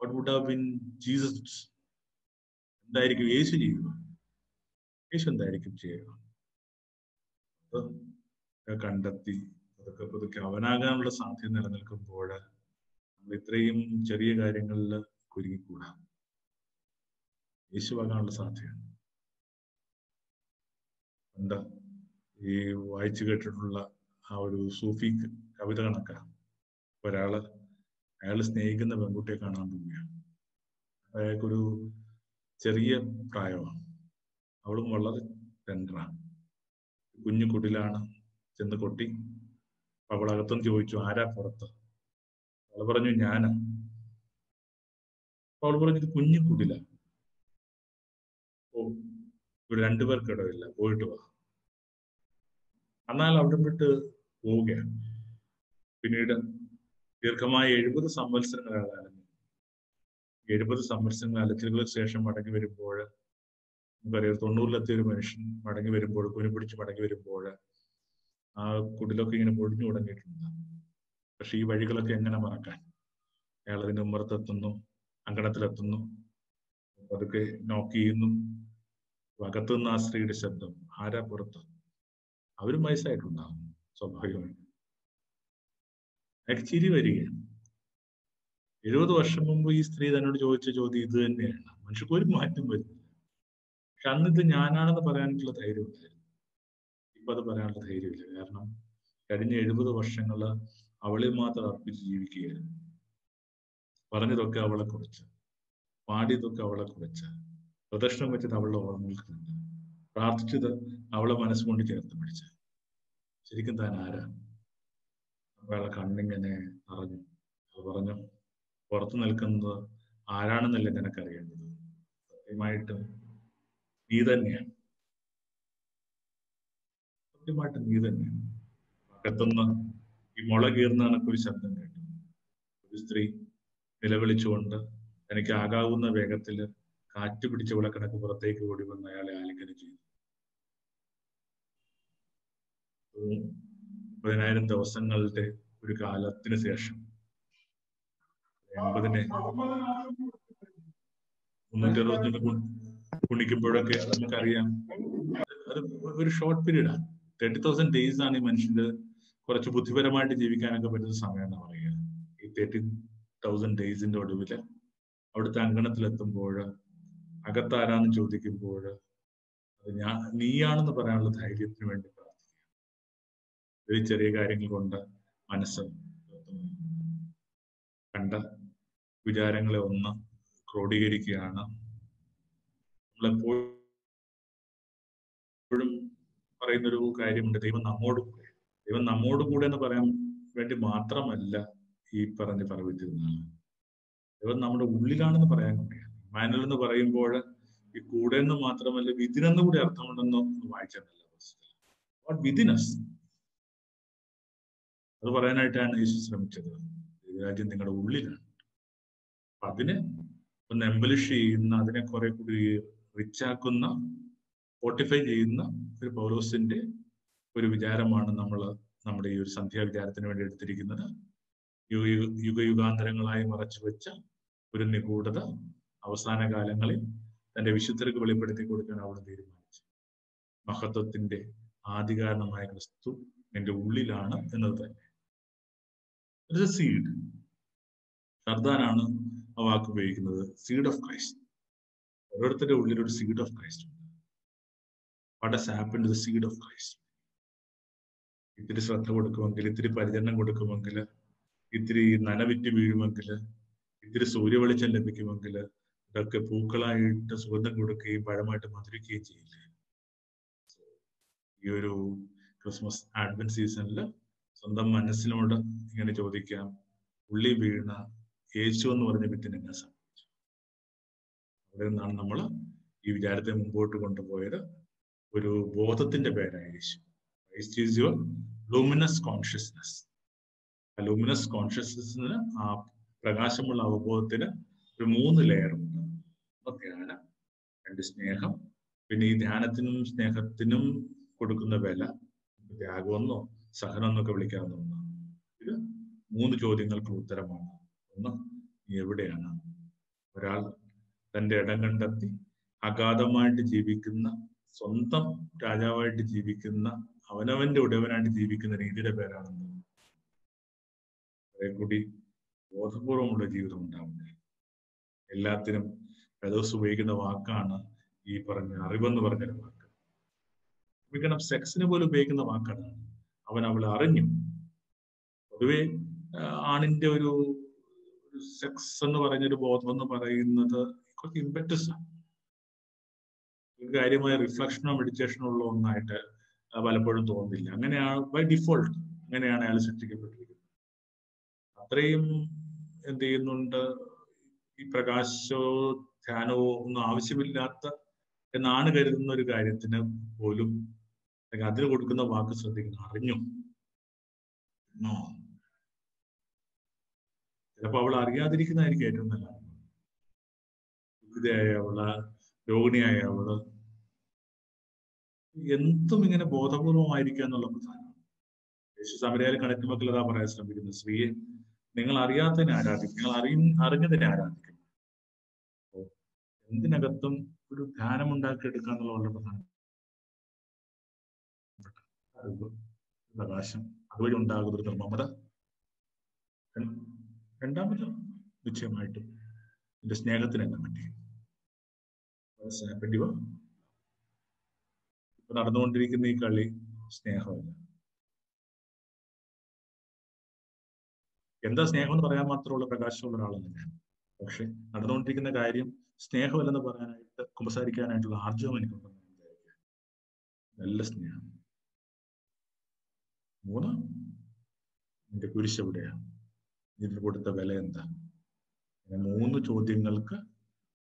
What would have been Jesus എന്തായിരിക്കും യേശു ചെയ്യുക? യേശു എന്തായിരിക്കും ചെയ്യുക? കണ്ടെത്തി അതൊക്കെ പതുക്കെ അവനാകാനുള്ള സാധ്യത നിലനിൽക്കുമ്പോൾ നമ്മൾ ഇത്രയും ചെറിയ കാര്യങ്ങളിൽ കുരുങ്ങിക്കൂടാ. യേശുവാകാനുള്ള സാധ്യത എന്താ? ഈ വായിച്ചു കേട്ടിട്ടുള്ള ആ ഒരു സൂഫി കവിത കണക്കാ. ഒരാൾ അയാൾ സ്നേഹിക്കുന്ന പെൺകുട്ടിയെ കാണാൻ പോവുകയാണ്. അയാൾക്കൊരു ചെറിയ പ്രായമാണ്. അവളും വളരെ ടെൻഡറാണ്. കുഞ്ഞു കുടിലാണ് ചെന്ന് കൊട്ടി. അവളകത്തും ചോദിച്ചു ആരാ പുറത്ത്? അവൾ പറഞ്ഞു ഞാനാ. അപ്പൊ അവൾ പറഞ്ഞു ഇത് കുഞ്ഞു കുടില. ഓ ഇവിടെ രണ്ടുപേർക്ക് ഇടവില്ല പോയിട്ട് വാ. എന്നാൽ അവിടെ വിട്ട് പോവുകയാണ്. പിന്നീട് ദീർഘമായ എഴുപത് സംവത്സരങ്ങൾ അലഞ്ഞു. എഴുപത് സംവത്സരങ്ങൾ അലച്ചിലുകൾക്ക് ശേഷം മടങ്ങി വരുമ്പോൾ നമുക്കറിയാം തൊണ്ണൂറിലെത്തിയ ഒരു മനുഷ്യൻ മടങ്ങി വരുമ്പോൾ കുനി പിടിച്ച് മടങ്ങി വരുമ്പോൾ ആ കുടിലൊക്കെ ഇങ്ങനെ പൊടിഞ്ഞു തുടങ്ങിയിട്ടുണ്ട്. പക്ഷെ ഈ വഴികളൊക്കെ എങ്ങനെ മറക്കാൻ? അയാൾ അതിന്റെ ഉമ്മറത്തെത്തുന്നു അങ്കണത്തിലെത്തുന്നു പതുക്കെ നോക്ക് ചെയ്യുന്നു അകത്തുനിന്ന് ആ സ്ത്രീയുടെ ശബ്ദം ആരാ പുറത്ത്? അവരും വയസ്സായിട്ടുണ്ടാവും സ്വാഭാവികമായിട്ട് അയാൾക്ക് ചിരി വരികയാണ്. എഴുപത് വർഷം മുമ്പ് ഈ സ്ത്രീ തന്നോട് ചോദിച്ച ചോദ്യം ഇത് തന്നെയാണ്. മനുഷ്യർക്ക് ഒരു മാറ്റം വരുന്നില്ല. പക്ഷെ അന്ന് ഇത് ഞാനാണെന്ന് പറയാനുള്ള ധൈര്യമില്ലായിരുന്നു ഇപ്പൊ അത് പറയാനുള്ള ധൈര്യമില്ല കാരണം കഴിഞ്ഞ എഴുപത് വർഷങ്ങൾ അവളിൽ മാത്രം അർപ്പിച്ച് ജീവിക്കുകയായിരുന്നു. പറഞ്ഞതൊക്കെ അവളെ കുറിച്ച്. പാടിയതൊക്കെ അവളെ കുറിച്ച്. പ്രദക്ഷിണം വെച്ചത് അവളുടെ ഓർമ്മകൾക്കുണ്ട് പ്രാർത്ഥിച്ചത് അവളെ മനസ്സുകൊണ്ട് ചേർത്ത് പിടിച്ച്. ശരിക്കും താൻ ആരാ? അവളെ കണ്ണിങ്ങനെ അറിഞ്ഞു അത് പറഞ്ഞു പുറത്തു നിൽക്കുന്നത് ആരാണെന്നല്ല നിനക്കറിയേണ്ടത്? സത്യമായിട്ടും നീ തന്നെയാണ്. സത്യമായിട്ടും നീ തന്നെയാണ്. അകത്തുനിന്ന് ഈ മുള കീർന്ന കണക്കൊരു ശബ്ദം കേട്ടു. ഒരു സ്ത്രീ നിലവിളിച്ചുകൊണ്ട് എനിക്ക് ആകാവുന്ന വേഗത്തിൽ കാറ്റ് പിടിച്ച വിളക്കണക്ക് പുറത്തേക്ക് ഓടി വന്ന് അയാളെ ആലിംഗനം ചെയ്തു. മുപ്പതിനായിരം ദിവസങ്ങളുടെ ഒരു കാലത്തിന് ശേഷം എൺപതിനെ മുന്നൂറ്റി അറുപത്തിരണ്ട് കുണിക്കുമ്പോഴൊക്കെ നമുക്കറിയാം. അത് ഒരു ഷോർട്ട് പീരീഡാണ് തേർട്ടി തൗസൻഡ് ഡേയ്സ് ആണ് ഈ മനുഷ്യന്റെ കുറച്ച് ബുദ്ധിപരമായിട്ട് ജീവിക്കാനൊക്കെ പറ്റുന്ന സമയം എന്ന് പറയുക. ഈ തേർട്ടി തൗസൻഡ് ഡേയ്സിന്റെ ഒടുവിൽ അവിടുത്തെ അങ്കണത്തിലെത്തുമ്പോൾ അകത്താരാന്ന് ചോദിക്കുമ്പോൾ ഞാൻ നീയാണെന്ന് പറയാനുള്ള ധൈര്യത്തിന് വേണ്ടി പ്രാർത്ഥിക്കുക. ഒരു ചെറിയ കാര്യങ്ങൾ കൊണ്ട് മനസ്സ് കണ്ട വിചാരങ്ങളെ ഒന്ന് ക്രോഡീകരിക്കുകയാണ്. നമ്മളെപ്പോഴും പറയുന്നൊരു കാര്യമുണ്ട്. ദൈവം നമ്മോട് കൂടെ ദൈവം നമ്മോട് കൂടെ എന്ന് പറയാൻ വേണ്ടി മാത്രമല്ല ഈ പറഞ്ഞ് പറവിച്ചിരുന്നത് ദൈവം നമ്മുടെ ഉള്ളിലാണെന്ന് പറയാൻ കൂടിയാണ്. മാനുവൽ എന്ന് പറയുമ്പോൾ ഈ കൂടെ എന്ന് മാത്രമല്ല വിതിനെന്ന് കൂടി അർത്ഥമുണ്ടെന്ന് വായിച്ചതല്ല വാട്ട് വിതിനസ് അത് പറയാനായിട്ടാണ് യേശു ശ്രമിച്ചത്. ദൈവരാജ്യം നിങ്ങളുടെ ഉള്ളിലാണ്. അപ്പൊ അതിനെ ഒന്ന് എംബലിഷ് ചെയ്യുന്ന അതിനെ കുറെ കൂടി റിച്ചാക്കുന്ന ഫോർട്ടിഫൈ ചെയ്യുന്ന ഒരു പൗലോസിന്റെ ഒരു വിചാരമാണ് നമ്മൾ നമ്മുടെ ഈ ഒരു സന്ധ്യാ വിചാരത്തിന് വേണ്ടി എടുത്തിരിക്കുന്നത്. യുഗ യുഗയുഗാന്തരങ്ങളായി മറച്ചു വെച്ച ഒരു നിഗൂഢത അവസാന കാലങ്ങളിൽ തന്റെ വിശുദ്ധർക്ക് വെളിപ്പെടുത്തി കൊടുക്കാൻ അവിടെ തീരുമാനിച്ചു. മഹത്വത്തിന്റെ ആദികാരണമായ ക്രിസ്തു എന്റെ ഉള്ളിലാണ് എന്നത് തന്നെ. സീഡ് സർദാനാണ് ആ വാക്ക് ഉപയോഗിക്കുന്നത്. സീഡ് ഓഫ് ക്രൈസ്റ്റ് ഓരോരുത്തരുടെ ഉള്ളിൽ ഒരു സീഡ് ഓഫ് ക്രൈസ്റ്റ് ഉണ്ട് what happen to the seed of Christ ഇത്തിരി ശ്രദ്ധ കൊടുക്കുമെങ്കിൽ ഇത്തിരി പരിചരണം കൊടുക്കുമെങ്കിൽ ഇത്തിരി നനവിറ്റ് വീഴുമെങ്കിൽ ഇത്തിരി സൂര്യവെളിച്ചം ലഭിക്കുമെങ്കിൽ ഇതൊക്കെ പൂക്കളായിട്ട് സുഗന്ധം കൊടുക്കുകയും പഴമായിട്ട് മധുരിക്കുകയും ചെയ്യില്ലേ? ഈ ഒരു ക്രിസ്മസ് ആഡ്വൻ സീസണിൽ സ്വന്തം മനസ്സിനോട് ഇങ്ങനെ ചോദിക്കാം ഉള്ളി വീണ യേശു എന്ന് പറഞ്ഞ വിത്തിന് എന്നെ സംഭവിച്ചു? അവിടെ നിന്നാണ് നമ്മൾ ഈ വിചാരത്തെ മുമ്പോട്ട് കൊണ്ടുപോയത്. ഒരു ബോധത്തിന്റെ പേരാണ് യേശു. Christ is your luminous consciousness. ആ luminous കോൺഷ്യസ്നെസ്സിന് ആ പ്രകാശമുള്ള അവബോധത്തിന് ഒരു മൂന്ന് ലെയർ ഉണ്ട്. ധ്യാനം രണ്ട് സ്നേഹം പിന്നെ ഈ ധ്യാനത്തിനും സ്നേഹത്തിനും കൊടുക്കുന്ന വില ത്യാഗമെന്നോ സഹനം എന്നൊക്കെ വിളിക്കാവുന്ന ഒന്നാണ്. ഇത് മൂന്ന് ചോദ്യങ്ങൾക്ക് ഉത്തരമാണ്. ഒന്ന് നീ എവിടെയാണ്? ഒരാൾ തന്റെ ഇടം കണ്ടെത്തി അഗാധമായിട്ട് ജീവിക്കുന്ന സ്വന്തം രാജാവായിട്ട് ജീവിക്കുന്ന അവനവന്റെ ഉടയവനായിട്ട് ജീവിക്കുന്ന രീതിയുടെ പേരാണെന്ന് കുറെ കൂടി ബോധപൂർവമുള്ള ജീവിതം ഉണ്ടാവുന്നത്. എല്ലാത്തിനും ദിവസം ഉപയോഗിക്കുന്ന വാക്കാണ് ഈ പറഞ്ഞ അറിവെന്ന് പറഞ്ഞൊരു വാക്ക്. ഉപയോഗിക്കണം സെക്സിന് പോലും ഉപയോഗിക്കുന്ന വാക്കാണ്. അവൻ അവളെ അറിഞ്ഞു. പൊതുവെ ആണിന്റെ ഒരു സെക്സ് എന്ന് പറഞ്ഞൊരു ബോധം എന്ന് പറയുന്നത് കുറച്ച് ഇമ്പറ്റസ് ആണ്. കാര്യമായ റിഫ്ലക്ഷനോ മെഡിറ്റേഷനോ ഉള്ള ഒന്നായിട്ട് പലപ്പോഴും തോന്നുന്നില്ല. അങ്ങനെയാണ് ബൈ ഡിഫോൾട്ട് അങ്ങനെയാണ് അയാൾ സൃഷ്ടിക്കപ്പെട്ടിരിക്കുന്നത്. അത്രയും എന്ത് ചെയ്യുന്നുണ്ട്? ഈ പ്രകാശോ ധ്യാനവോ ഒന്നും ആവശ്യമില്ലാത്ത എന്നാണ് കരുതുന്ന ഒരു കാര്യത്തിന് പോലും അല്ലെങ്കിൽ അതിന് കൊടുക്കുന്ന വാക്ക് ശ്രദ്ധിക്കണം അറിഞ്ഞു. ചിലപ്പോ അവൾ അറിയാതിരിക്കുന്നതായിരിക്കും ഏറ്റവും നല്ലത്. അവൾ രോഗിണിയായ അവൾ എന്തും ഇങ്ങനെ ബോധപൂർവമായിരിക്കുക എന്നുള്ള പ്രധാനം. യേശു സമരയിൽ അതാ പറയാൻ ശ്രമിക്കുന്നത്. സ്ത്രീയെ നിങ്ങൾ അറിയാത്തതിനെ ആരാധിക്കും. നിങ്ങൾ അറിയ അറിഞ്ഞതിനെ ആരാധിക്കും. എന്തിനകത്തും ഒരു ധ്യാനം ഉണ്ടാക്കിയെടുക്കുക എന്നുള്ള വളരെ പ്രധാനം. പ്രകാശം അതുവഴി ഉണ്ടാകുന്ന ഒരു നിർമ്മമത രണ്ടാമത് നിശ്ചയമായിട്ടും എന്റെ സ്നേഹത്തിനെല്ലാം പറ്റി സ്നേഹപ്പെട്ടിവ ഇപ്പൊ നടന്നുകൊണ്ടിരിക്കുന്ന ഈ കളി സ്നേഹമല്ല. എന്താ സ്നേഹം എന്ന് പറയാൻ മാത്രമുള്ള പ്രകാശമുള്ള ഒരാളല്ല ഞാൻ. പക്ഷെ നടന്നുകൊണ്ടിരിക്കുന്ന കാര്യം സ്നേഹമല്ലെന്ന് പറയാനായിട്ട് കുമ്പസാരിക്കാനായിട്ടുള്ള ആർജവം എനിക്കുണ്ടെന്ന് വിചാരിക്കുക നല്ല സ്നേഹം. മൂന്ന്? നിന്റെ കുരിശ് എവിടെയാണ് ഇതിന് കൊടുത്ത വില എന്താ? മൂന്ന് ചോദ്യങ്ങൾക്ക്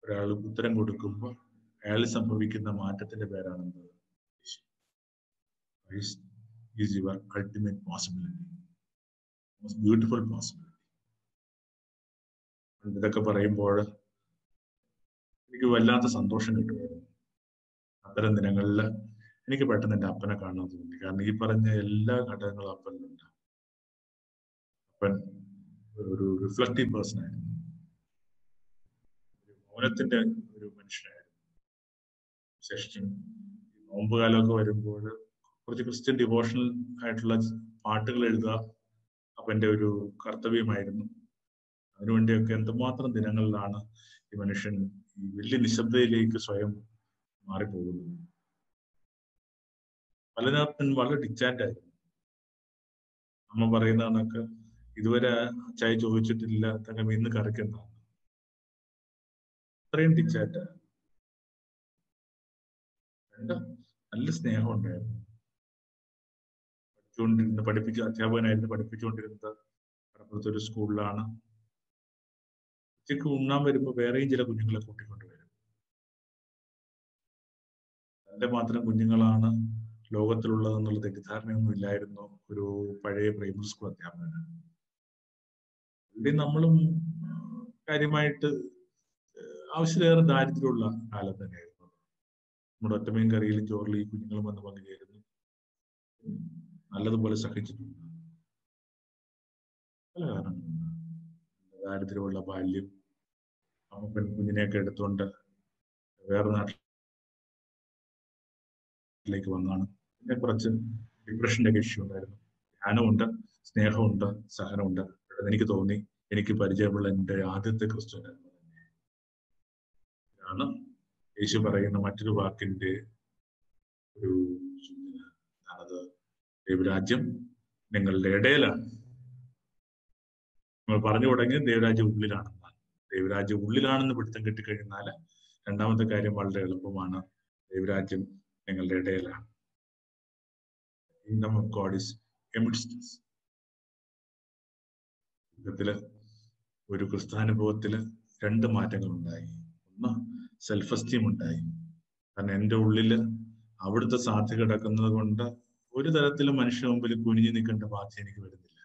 ഒരാൾ ഉത്തരം കൊടുക്കുമ്പോൾ അയാൾ സംഭവിക്കുന്ന മാറ്റത്തിന്റെ പേരാണെന്ന് is your ultimate possibility most beautiful possibility ഇതൊക്കെ പറയുമ്പോൾ എനിക്ക് വല്ലാത്ത സന്തോഷം കിട്ടുമായിരുന്നു അത്തരം ദിനങ്ങളിൽ എനിക്ക് പെട്ടെന്ന് എന്റെ അപ്പനെ കാണാൻ തോന്നി. കാരണം ഈ പറഞ്ഞ എല്ലാ ഘടകങ്ങളും അപ്പനിലുണ്ട് അപ്പൻ ഒരു റിഫ്ലക്റ്റീവ് പേഴ്സൺ ആയിരുന്നു. ഒരു മൗനത്തിന്റെ ഒരു മനുഷ്യനായിരുന്നു. ശേഷം നോമ്പ് കാലമൊക്കെ വരുമ്പോൾ കുറച്ച് ക്രിസ്ത്യൻ ഡിവോഷണൽ ആയിട്ടുള്ള പാട്ടുകൾ എഴുതുക. അപ്പൊ എന്റെ ഒരു കർത്തവ്യമായിരുന്നു. അതിനുവേണ്ടിയൊക്കെ എന്തുമാത്രം ദിനങ്ങളിലാണ് ഈ മനുഷ്യൻ ഈ വലിയ നിശബ്ദയിലേക്ക് സ്വയം മാറിപ്പോകുന്നത്. പലനപ്പൻ വളരെ ഡിച്ചാറ്റ് ആയിരുന്നു. അമ്മ പറയുന്ന ഇതുവരെ അച്ചായി ചോദിച്ചിട്ടില്ല തന്നെ ഇന്ന് കറിക്കുന്നതാണ് അത്രയും രണ്ട് നല്ല സ്നേഹം ഉണ്ടായിരുന്നു. പഠിച്ചുകൊണ്ടിരുന്ന പഠിപ്പിച്ച അധ്യാപകനായിരുന്നു പഠിപ്പിച്ചുകൊണ്ടിരുന്നത് കടപ്പുറത്ത് ഒരു സ്കൂളിലാണ്. ഉച്ചയ്ക്ക് ഉണ്ണാൻ വരുമ്പോൾ വേറെയും ചില കുഞ്ഞുങ്ങളെ കൂട്ടിക്കൊണ്ട് വരും. തന്റെ മാത്രം കുഞ്ഞുങ്ങളാണ് ലോകത്തിലുള്ളതെന്നുള്ള തെറ്റിദ്ധാരണയൊന്നും ഇല്ലായിരുന്നു ഒരു പഴയ പ്രൈമറി സ്കൂൾ അധ്യാപകന് ഇവിടെ നമ്മളും കാര്യമായിട്ട് ആവശ്യത്തിലേറെ ദാരിദ്ര്യമുള്ള കാലം തന്നെയായിരുന്നു. നമ്മുടെ ഒറ്റമീൻ കറിയിലും ചോറിലും ഈ കുഞ്ഞുങ്ങളും വന്ന് പങ്കുചേരുന്നു. നല്ലതുപോലെ സഹിച്ചിട്ടുണ്ട്. പല കാരണങ്ങളുണ്ട് ദാരിദ്ര്യമുള്ള ബാല്യം അമ്മപ്പൻ കുഞ്ഞിനെയൊക്കെ എടുത്തുകൊണ്ട് വേറെ നാട്ടിലേക്ക് വന്നാണ്. പിന്നെ കുറച്ച് ഡിപ്രഷന്റെ ഒക്കെ ഇഷ്യൂ ഉണ്ടായിരുന്നു. ധ്യാനമുണ്ട് സ്നേഹമുണ്ട് സഹനമുണ്ട്. എനിക്ക് തോന്നി എനിക്ക് പരിചയമുള്ള എന്റെ ആദ്യത്തെ ക്രിസ്ത്യൻ ആണ് യേശു പറയുന്ന മറ്റൊരു വാക്കിന്റെ ഒരു ദൈവരാജ്യം നിങ്ങളുടെ ഇടയിലാണ്. നമ്മൾ പറഞ്ഞു തുടങ്ങി ദൈവരാജ്യം ഉള്ളിലാണെന്നാണ്. ദൈവരാജ്യം ഉള്ളിലാണെന്ന് പിടുത്തം കിട്ടിക്കഴിഞ്ഞാൽ രണ്ടാമത്തെ കാര്യം വളരെ എളുപ്പമാണ്. ദൈവരാജ്യം നിങ്ങളുടെ ഇടയിലാണ്. Kingdom of God is amidst യുഗത്തിൽ ഒരു ക്രിസ്താനുഭവത്തിൽ രണ്ട് മാറ്റങ്ങൾ ഉണ്ടായി ഒന്ന് സെൽഫ് എസ്റ്റീം ഉണ്ടായി. കാരണം എന്റെ ഉള്ളിൽ അവിടുത്തെ സാധ്യത കിടക്കുന്നത് കൊണ്ട് ഒരു തരത്തിലും മനുഷ്യ മുമ്പിൽ കുനിഞ്ഞു നിൽക്കേണ്ട ബാധ്യത എനിക്ക് വരുന്നില്ല.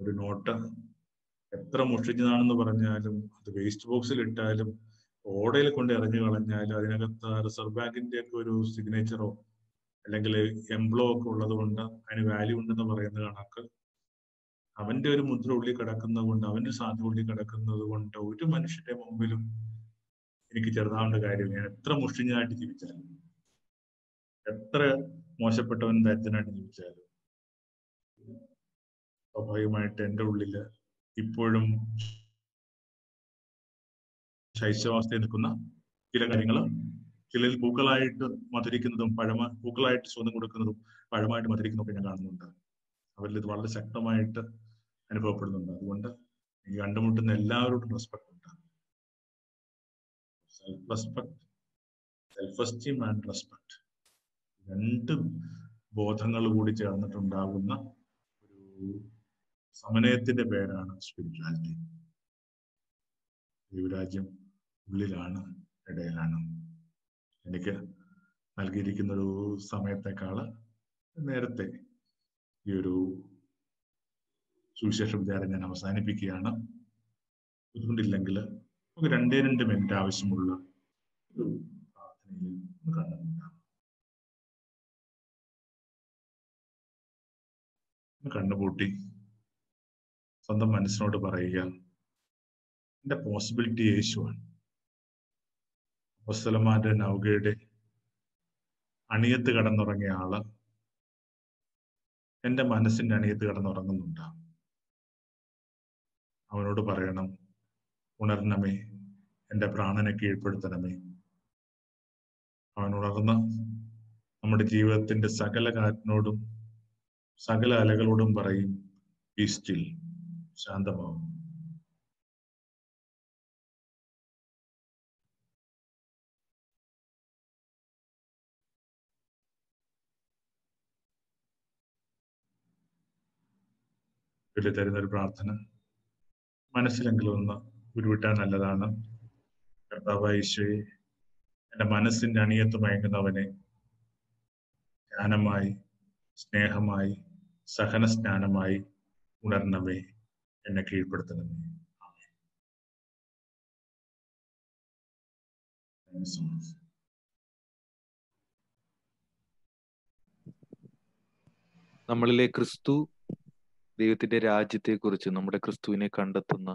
ഒരു നോട്ട് എത്ര മുഷിച്ചതാണെന്ന് പറഞ്ഞാലും അത് വേസ്റ്റ് ബോക്സിൽ ഇട്ടാലും ഓടയിൽ കൊണ്ട് എറിഞ്ഞു കളഞ്ഞാലും അതിനകത്ത് റിസർവ് ബാങ്കിന്റെ ഒക്കെ ഒരു സിഗ്നേച്ചറോ അല്ലെങ്കിൽ എംബ്ലോ ഒക്കെ ഉള്ളത് കൊണ്ട് അതിന് വാല്യൂ ഉണ്ടെന്ന് പറയുന്ന കണക്ക് അവന്റെ ഒരു മുദ്ര ഉള്ളി കിടക്കുന്നത് കൊണ്ട് അവന്റെ സാധ്യത ഉള്ളിൽ കിടക്കുന്നത് കൊണ്ട് ഒരു മനുഷ്യന്റെ മുമ്പിലും എനിക്ക് ചെറുതാവേണ്ട കാര്യമില്ല. ഞാൻ എത്ര മുഷിഞ്ഞായിട്ട് ജീവിച്ചാലും. എത്ര മോശപ്പെട്ടവൻ ദരിദ്രനായിട്ട് ജീവിച്ചാലും? സ്വാഭാവികമായിട്ട് എന്റെ ഉള്ളിൽ ഇപ്പോഴും ശൈശവാസ്ഥ നിൽക്കുന്ന ചില കാര്യങ്ങൾ ചിലയിൽ പൂക്കളായിട്ട് മധുരിക്കുന്നതും പഴമ പൂക്കളായിട്ട് സ്വന്തം കൊടുക്കുന്നതും പഴമായിട്ട് മധുരിക്കുന്നതൊക്കെ ഞാൻ കാണുന്നുണ്ട്. അവരിൽ ഇത് വളരെ ശക്തമായിട്ട് അനുഭവപ്പെടുന്നുണ്ട്. അതുകൊണ്ട് ഈ കണ്ടുമുട്ടുന്ന എല്ലാവരോടും റെസ്പെക്ട് ഉണ്ട്. Self respect self esteem and respect രണ്ട് ബോധങ്ങൾ കൂടി ചേർന്നിട്ടുണ്ടാകുന്ന ഒരു സമനയത്തിന്റെ പേരാണ് സ്പിരിച്വാലിറ്റി. ദൈവരാജ്യം ഉള്ളിലാണ് ഇടയിലാണ്. എനിക്ക് നൽകിയിരിക്കുന്ന ഒരു സമയത്തെക്കാൾ നേരത്തെ ഈ ഒരു സുവിശേഷ വിചാരം ഞാൻ അവസാനിപ്പിക്കുകയാണ്. അതുകൊണ്ടില്ലെങ്കിൽ നമുക്ക് രണ്ടേ രണ്ട് മിനിറ്റ് ആവശ്യമുള്ള ഒരു പ്രാർത്ഥനയിൽ ഒന്ന് കണ്ണുപൂട്ടി. സ്വന്തം മനസ്സിനോട് പറയുക എന്റെ പോസിബിലിറ്റി യേശുവാണ്. വസ്തലമാന്റെ നൗകയുടെ അണിയത്ത് കടന്നുറങ്ങിയ ആൾ എന്റെ മനസ്സിന്റെ അണിയത്ത് കടന്നുറങ്ങുന്നുണ്ടാവും അവനോട് പറയണം ഉണരണമേ എന്റെ പ്രാണനെ കീഴ്പ്പെടുത്തണമേ. അവൻ ഉണർന്ന് നമ്മുടെ ജീവിതത്തിന്റെ സകല കാറ്റിനോടും സകല അലകളോടും പറയും ഈ സ്റ്റിൽ ശാന്തമാവും. ചൊല്ലി തരുന്ന ഒരു പ്രാർത്ഥന. മനസ്സിലെങ്കിലും ഒന്ന് ഉരുവിട്ടാൻ നല്ലതാണ്. കർത്താവ് ഈശോയെ എന്റെ മനസ്സിന്റെ അണിയത്ത് മയങ്ങുന്നവനെ ജ്ഞാനമായി സ്നേഹമായി സഹന സ്നാനമായി ഉണർന്നമേ എന്നെ കീഴ്പ്പെടുത്തണമേ. നമ്മളിലെ ക്രിസ്തു ദൈവത്തിന്റെ രാജ്യത്തെക്കുറിച്ച് നമ്മുടെ ക്രിസ്തുവിനെ കണ്ടെത്തുന്ന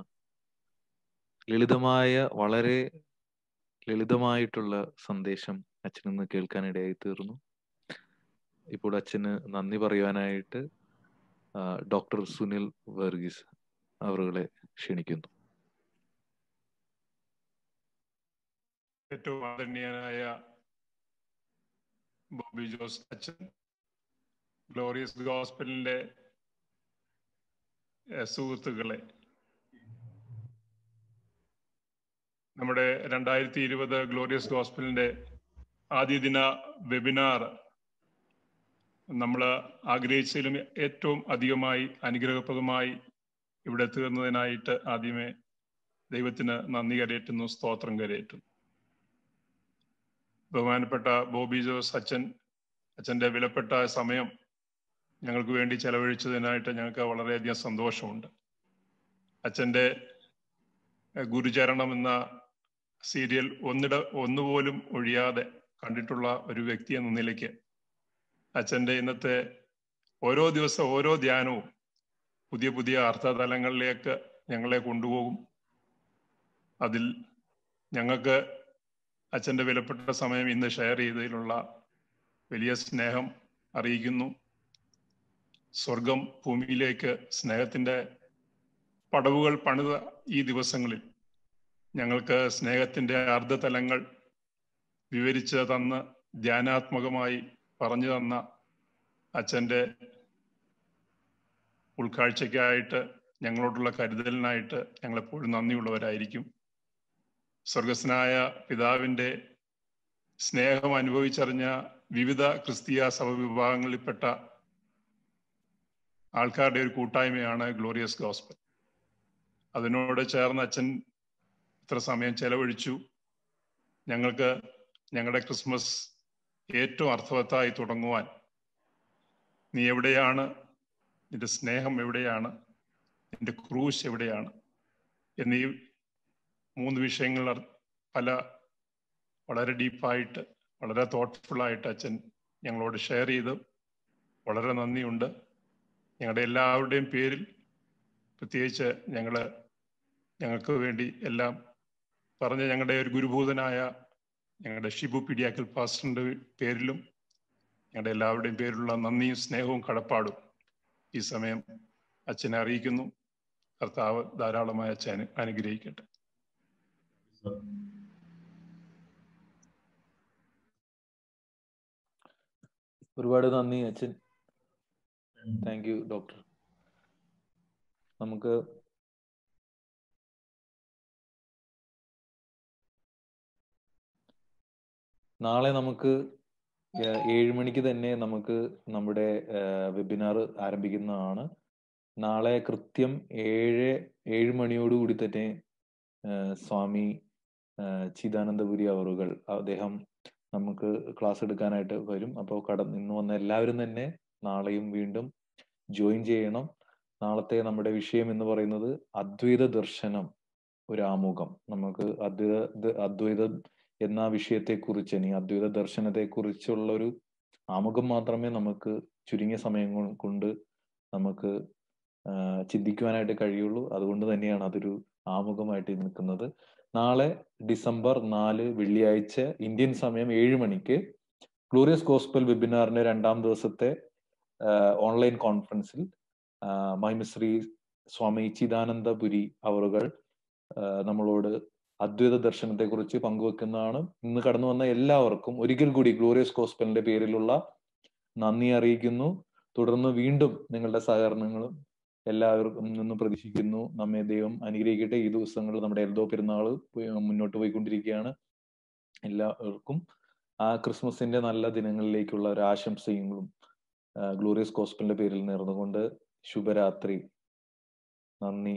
ലളിതമായ വളരെ ലളിതമായിട്ടുള്ള സന്ദേശം അച്ഛനിൽ നിന്ന് കേൾക്കാനിടയായി തീർന്നു ഇപ്പോൾ അച്ഛന് നന്ദി പറയുവാനായിട്ട് ഡോക്ടർ സുനിൽ വർഗീസ് അവരുകളെ ക്ഷണിക്കുന്നു. ഏറ്റവും ആദരണീയനായ ബോബി ജോസ് അച്ഛൻ ഗ്ലോറിയസ് ഹോസ്പിറ്റലിന്റെ സുഹൃത്തുക്കളെ. നമ്മുടെ രണ്ടായിരത്തി ഇരുപത് ഗ്ലോറിയസ് ഹോസ്പിറ്റലിന്റെ ആദ്യ ദിന വെബിനാർ നമ്മൾ ആഗ്രഹിച്ചതിലും ഏറ്റവും അധികമായി അനുഗ്രഹപ്രദമായി ഇവിടെ തീർന്നതിനായിട്ട് ആദ്യമേ ദൈവത്തിന് നന്ദി കരയേറ്റുന്നു സ്തോത്രം കരയേറ്റുന്നു. ബഹുമാനപ്പെട്ട ബോബി ജോസ് അച്ഛൻ അച്ഛന്റെ വിലപ്പെട്ട സമയം ഞങ്ങൾക്ക് വേണ്ടി ചെലവഴിച്ചതിനായിട്ട് ഞങ്ങൾക്ക് വളരെയധികം സന്തോഷമുണ്ട്. അച്ഛന്റെ ഗുരുചരണം എന്ന സീരിയൽ ഒന്നിട ഒന്നുപോലും ഒഴിയാതെ കണ്ടിട്ടുള്ള ഒരു വ്യക്തി എന്ന നിലയ്ക്ക് അച്ഛന്റെ ഇന്നത്തെ ഓരോ ദിവസം ഓരോ ധ്യാനവും പുതിയ പുതിയ അർത്ഥതലങ്ങളിലേക്ക് ഞങ്ങളെ കൊണ്ടുപോകും. അതിൽ ഞങ്ങൾക്ക് അച്ഛന്റെ വിലപ്പെട്ട സമയം ഇന്ന് ഷെയർ ചെയ്തതിലുള്ള വലിയ സ്നേഹം അറിയിക്കുന്നു. സ്വർഗം ഭൂമിയിലേക്ക് സ്നേഹത്തിന്റെ പടവുകൾ പണിത ഈ ദിവസങ്ങളിൽ ഞങ്ങൾക്ക് സ്നേഹത്തിന്റെ അർദ്ധതലങ്ങൾ വിവരിച്ച് തന്ന് ധ്യാനാത്മകമായി പറഞ്ഞു തന്ന അച്ഛന്റെ ഉൾക്കാഴ്ചയ്ക്കായിട്ട് ഞങ്ങളോടുള്ള കരുതലിനായിട്ട് ഞങ്ങളെപ്പോഴും നന്ദിയുള്ളവരായിരിക്കും. സ്വർഗസ്നായ പിതാവിന്റെ സ്നേഹം അനുഭവിച്ചറിഞ്ഞ വിവിധ ക്രിസ്തീയ സഭവിഭാഗങ്ങളിൽപ്പെട്ട ആൾക്കാരുടെ ഒരു കൂട്ടായ്മയാണ് ഗ്ലോറിയസ് ഗോസ്പൽ അതിനോട് ചേർന്ന് അച്ഛൻ ഇത്ര സമയം ചെലവഴിച്ചു. ഞങ്ങൾക്ക് ഞങ്ങളുടെ ക്രിസ്മസ് ഏറ്റവും അർത്ഥവത്തായി തുടങ്ങുവാൻ. നീ എവിടെയാണ്? നിന്റെ സ്നേഹം എവിടെയാണ്? നിന്റെ ക്രൂശ് എവിടെയാണ്? എന്നീ മൂന്ന് വിഷയങ്ങൾ പല വളരെ ഡീപ്പായിട്ട് വളരെ തോട്ട്ഫുള്ളായിട്ട് അച്ഛൻ ഞങ്ങളോട് ഷെയർ ചെയ്ത്. വളരെ നന്ദിയുണ്ട്. ഞങ്ങളുടെ എല്ലാവരുടെയും പേരിൽ പ്രത്യേകിച്ച് ഞങ്ങൾ ഞങ്ങൾക്ക് വേണ്ടി എല്ലാം പറഞ്ഞ ഞങ്ങളുടെ ഒരു ഗുരുഭൂതനായ ഞങ്ങളുടെ ഷിബു പിടിയാക്കൽ പാസ്റ്ററിന്റെ പേരിലും ഞങ്ങളുടെ എല്ലാവരുടെയും പേരിലുള്ള നന്ദിയും സ്നേഹവും കടപ്പാടും ഈ സമയം അച്ഛനെ അറിയിക്കുന്നു. കർത്താവ് ധാരാളമായി അച്ഛൻ അനുഗ്രഹിക്കട്ടെ. ഒരുപാട് നന്ദി അച്ഛൻ. Thank you doctor. നമുക്ക് നാളെ നമുക്ക് ഏഴ് മണിക്ക് തന്നെ നമുക്ക് നമ്മുടെ വെബിനാർ ആരംഭിക്കുന്നതാണ്. നാളെ കൃത്യം ഏഴ് ഏഴ് മണിയോടുകൂടി തന്നെ സ്വാമി ചിദാനന്ദപുരി അവറുകൾ അദ്ദേഹം നമുക്ക് ക്ലാസ് എടുക്കാനായിട്ട് വരും. അപ്പോൾ കട ഇന്ന് വന്ന എല്ലാവരും തന്നെ നാളെയും വീണ്ടും ജോയിൻ ചെയ്യണം. നാളത്തെ നമ്മുടെ വിഷയം എന്ന് പറയുന്നത് അദ്വൈത ദർശനം ഒരു ആമുഖം നമുക്ക് അദ്വൈത അദ്വൈതം എന്ന വിഷയത്തെക്കുറിച്ച് ഇനി അദ്വൈത ദർശനത്തെ കുറിച്ചുള്ള ഒരു ആമുഖം മാത്രമേ നമുക്ക് ചുരുങ്ങിയ സമയം കൊണ്ട് നമുക്ക് ചിന്തിക്കുവാനായിട്ട് കഴിയുള്ളൂ. അതുകൊണ്ട് തന്നെയാണ് അതൊരു ആമുഖമായിട്ട് നിൽക്കുന്നത്. നാളെ ഡിസംബർ നാല് വെള്ളിയാഴ്ച ഇന്ത്യൻ സമയം ഏഴ് മണിക്ക് ഗ്ലോറിയസ് ഗോസ്പൽ വെബിനാറിന്റെ രണ്ടാം ദിവസത്തെ ഓൺലൈൻ കോൺഫറൻസിൽ മൈമിശ്രീ സ്വാമി ചിദാനന്ദപുരി അവറുകൾ നമ്മളോട് അദ്വൈത ദർശനത്തെക്കുറിച്ച് പങ്കുവെക്കുന്നതാണ്. ഇന്ന് കടന്നു വന്ന എല്ലാവർക്കും ഒരിക്കൽ കൂടി ഗ്ലോറിയസ് കോസ്പലിന്റെ പേരിലുള്ള നന്ദി അറിയിക്കുന്നു. തുടർന്ന് വീണ്ടും നിങ്ങളുടെ സഹകരണങ്ങളും എല്ലാവർക്കും നിന്നും പ്രതീക്ഷിക്കുന്നു. നമ്മെ ദൈവം അനുഗ്രഹിക്കട്ടെ. ഈ ദിവസങ്ങൾ നമ്മുടെ എൽദോ പെരുന്നാൾ മുന്നോട്ട് പോയിക്കൊണ്ടിരിക്കുകയാണ്. എല്ലാവർക്കും ആ ക്രിസ്മസിന്റെ നല്ല ദിനങ്ങളിലേക്കുള്ള ഒരു ആശംസയും ഗ്ലോറിയസ് കോസ്പലിന്റെ പേരിൽ നേർന്നുകൊണ്ട് ശുഭരാത്രി. നന്ദി.